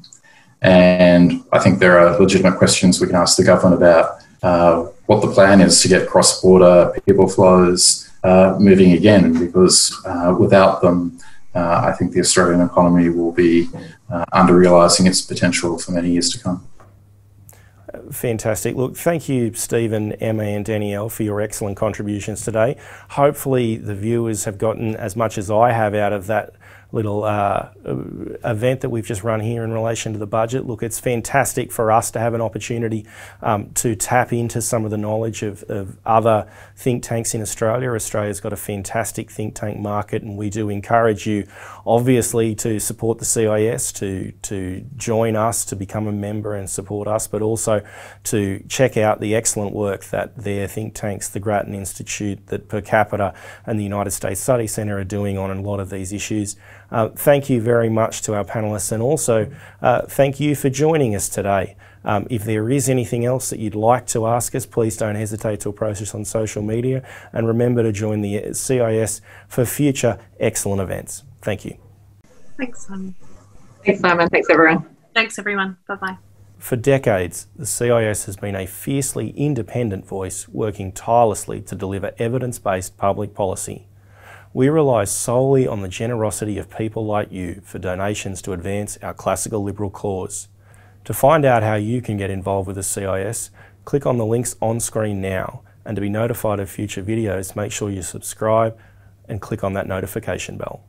And I think there are legitimate questions we can ask the government about uh, what the plan is to get cross border people flows uh, moving again, because uh, without them, uh, I think the Australian economy will be uh, under realising its potential for many years to come. Fantastic. Look, thank you, Stephen, Emma, and Danielle, for your excellent contributions today. Hopefully, the viewers have gotten as much as I have out of that little uh, event that we've just run here in relation to the budget. Look, it's fantastic for us to have an opportunity um, to tap into some of the knowledge of, of, other think tanks in Australia. Australia's got a fantastic think tank market, and we do encourage you, obviously, to support the CIS, to, to join us, to become a member and support us, but also to check out the excellent work that their think tanks, the Grattan Institute, that Per Capita, and the United States Study Centre are doing on a lot of these issues. Uh, thank you very much to our panellists and also uh, thank you for joining us today. Um, if there is anything else that you'd like to ask us, please don't hesitate to approach us on social media and remember to join the CIS for future excellent events. Thank you. Thanks, Simon. Thanks, Simon. Thanks, everyone. Thanks, everyone. Bye bye. For decades, the CIS has been a fiercely independent voice working tirelessly to deliver evidence based public policy. We rely solely on the generosity of people like you for donations to advance our classical liberal cause. To find out how you can get involved with the CIS, click on the links on screen now. And to be notified of future videos, make sure you subscribe and click on that notification bell.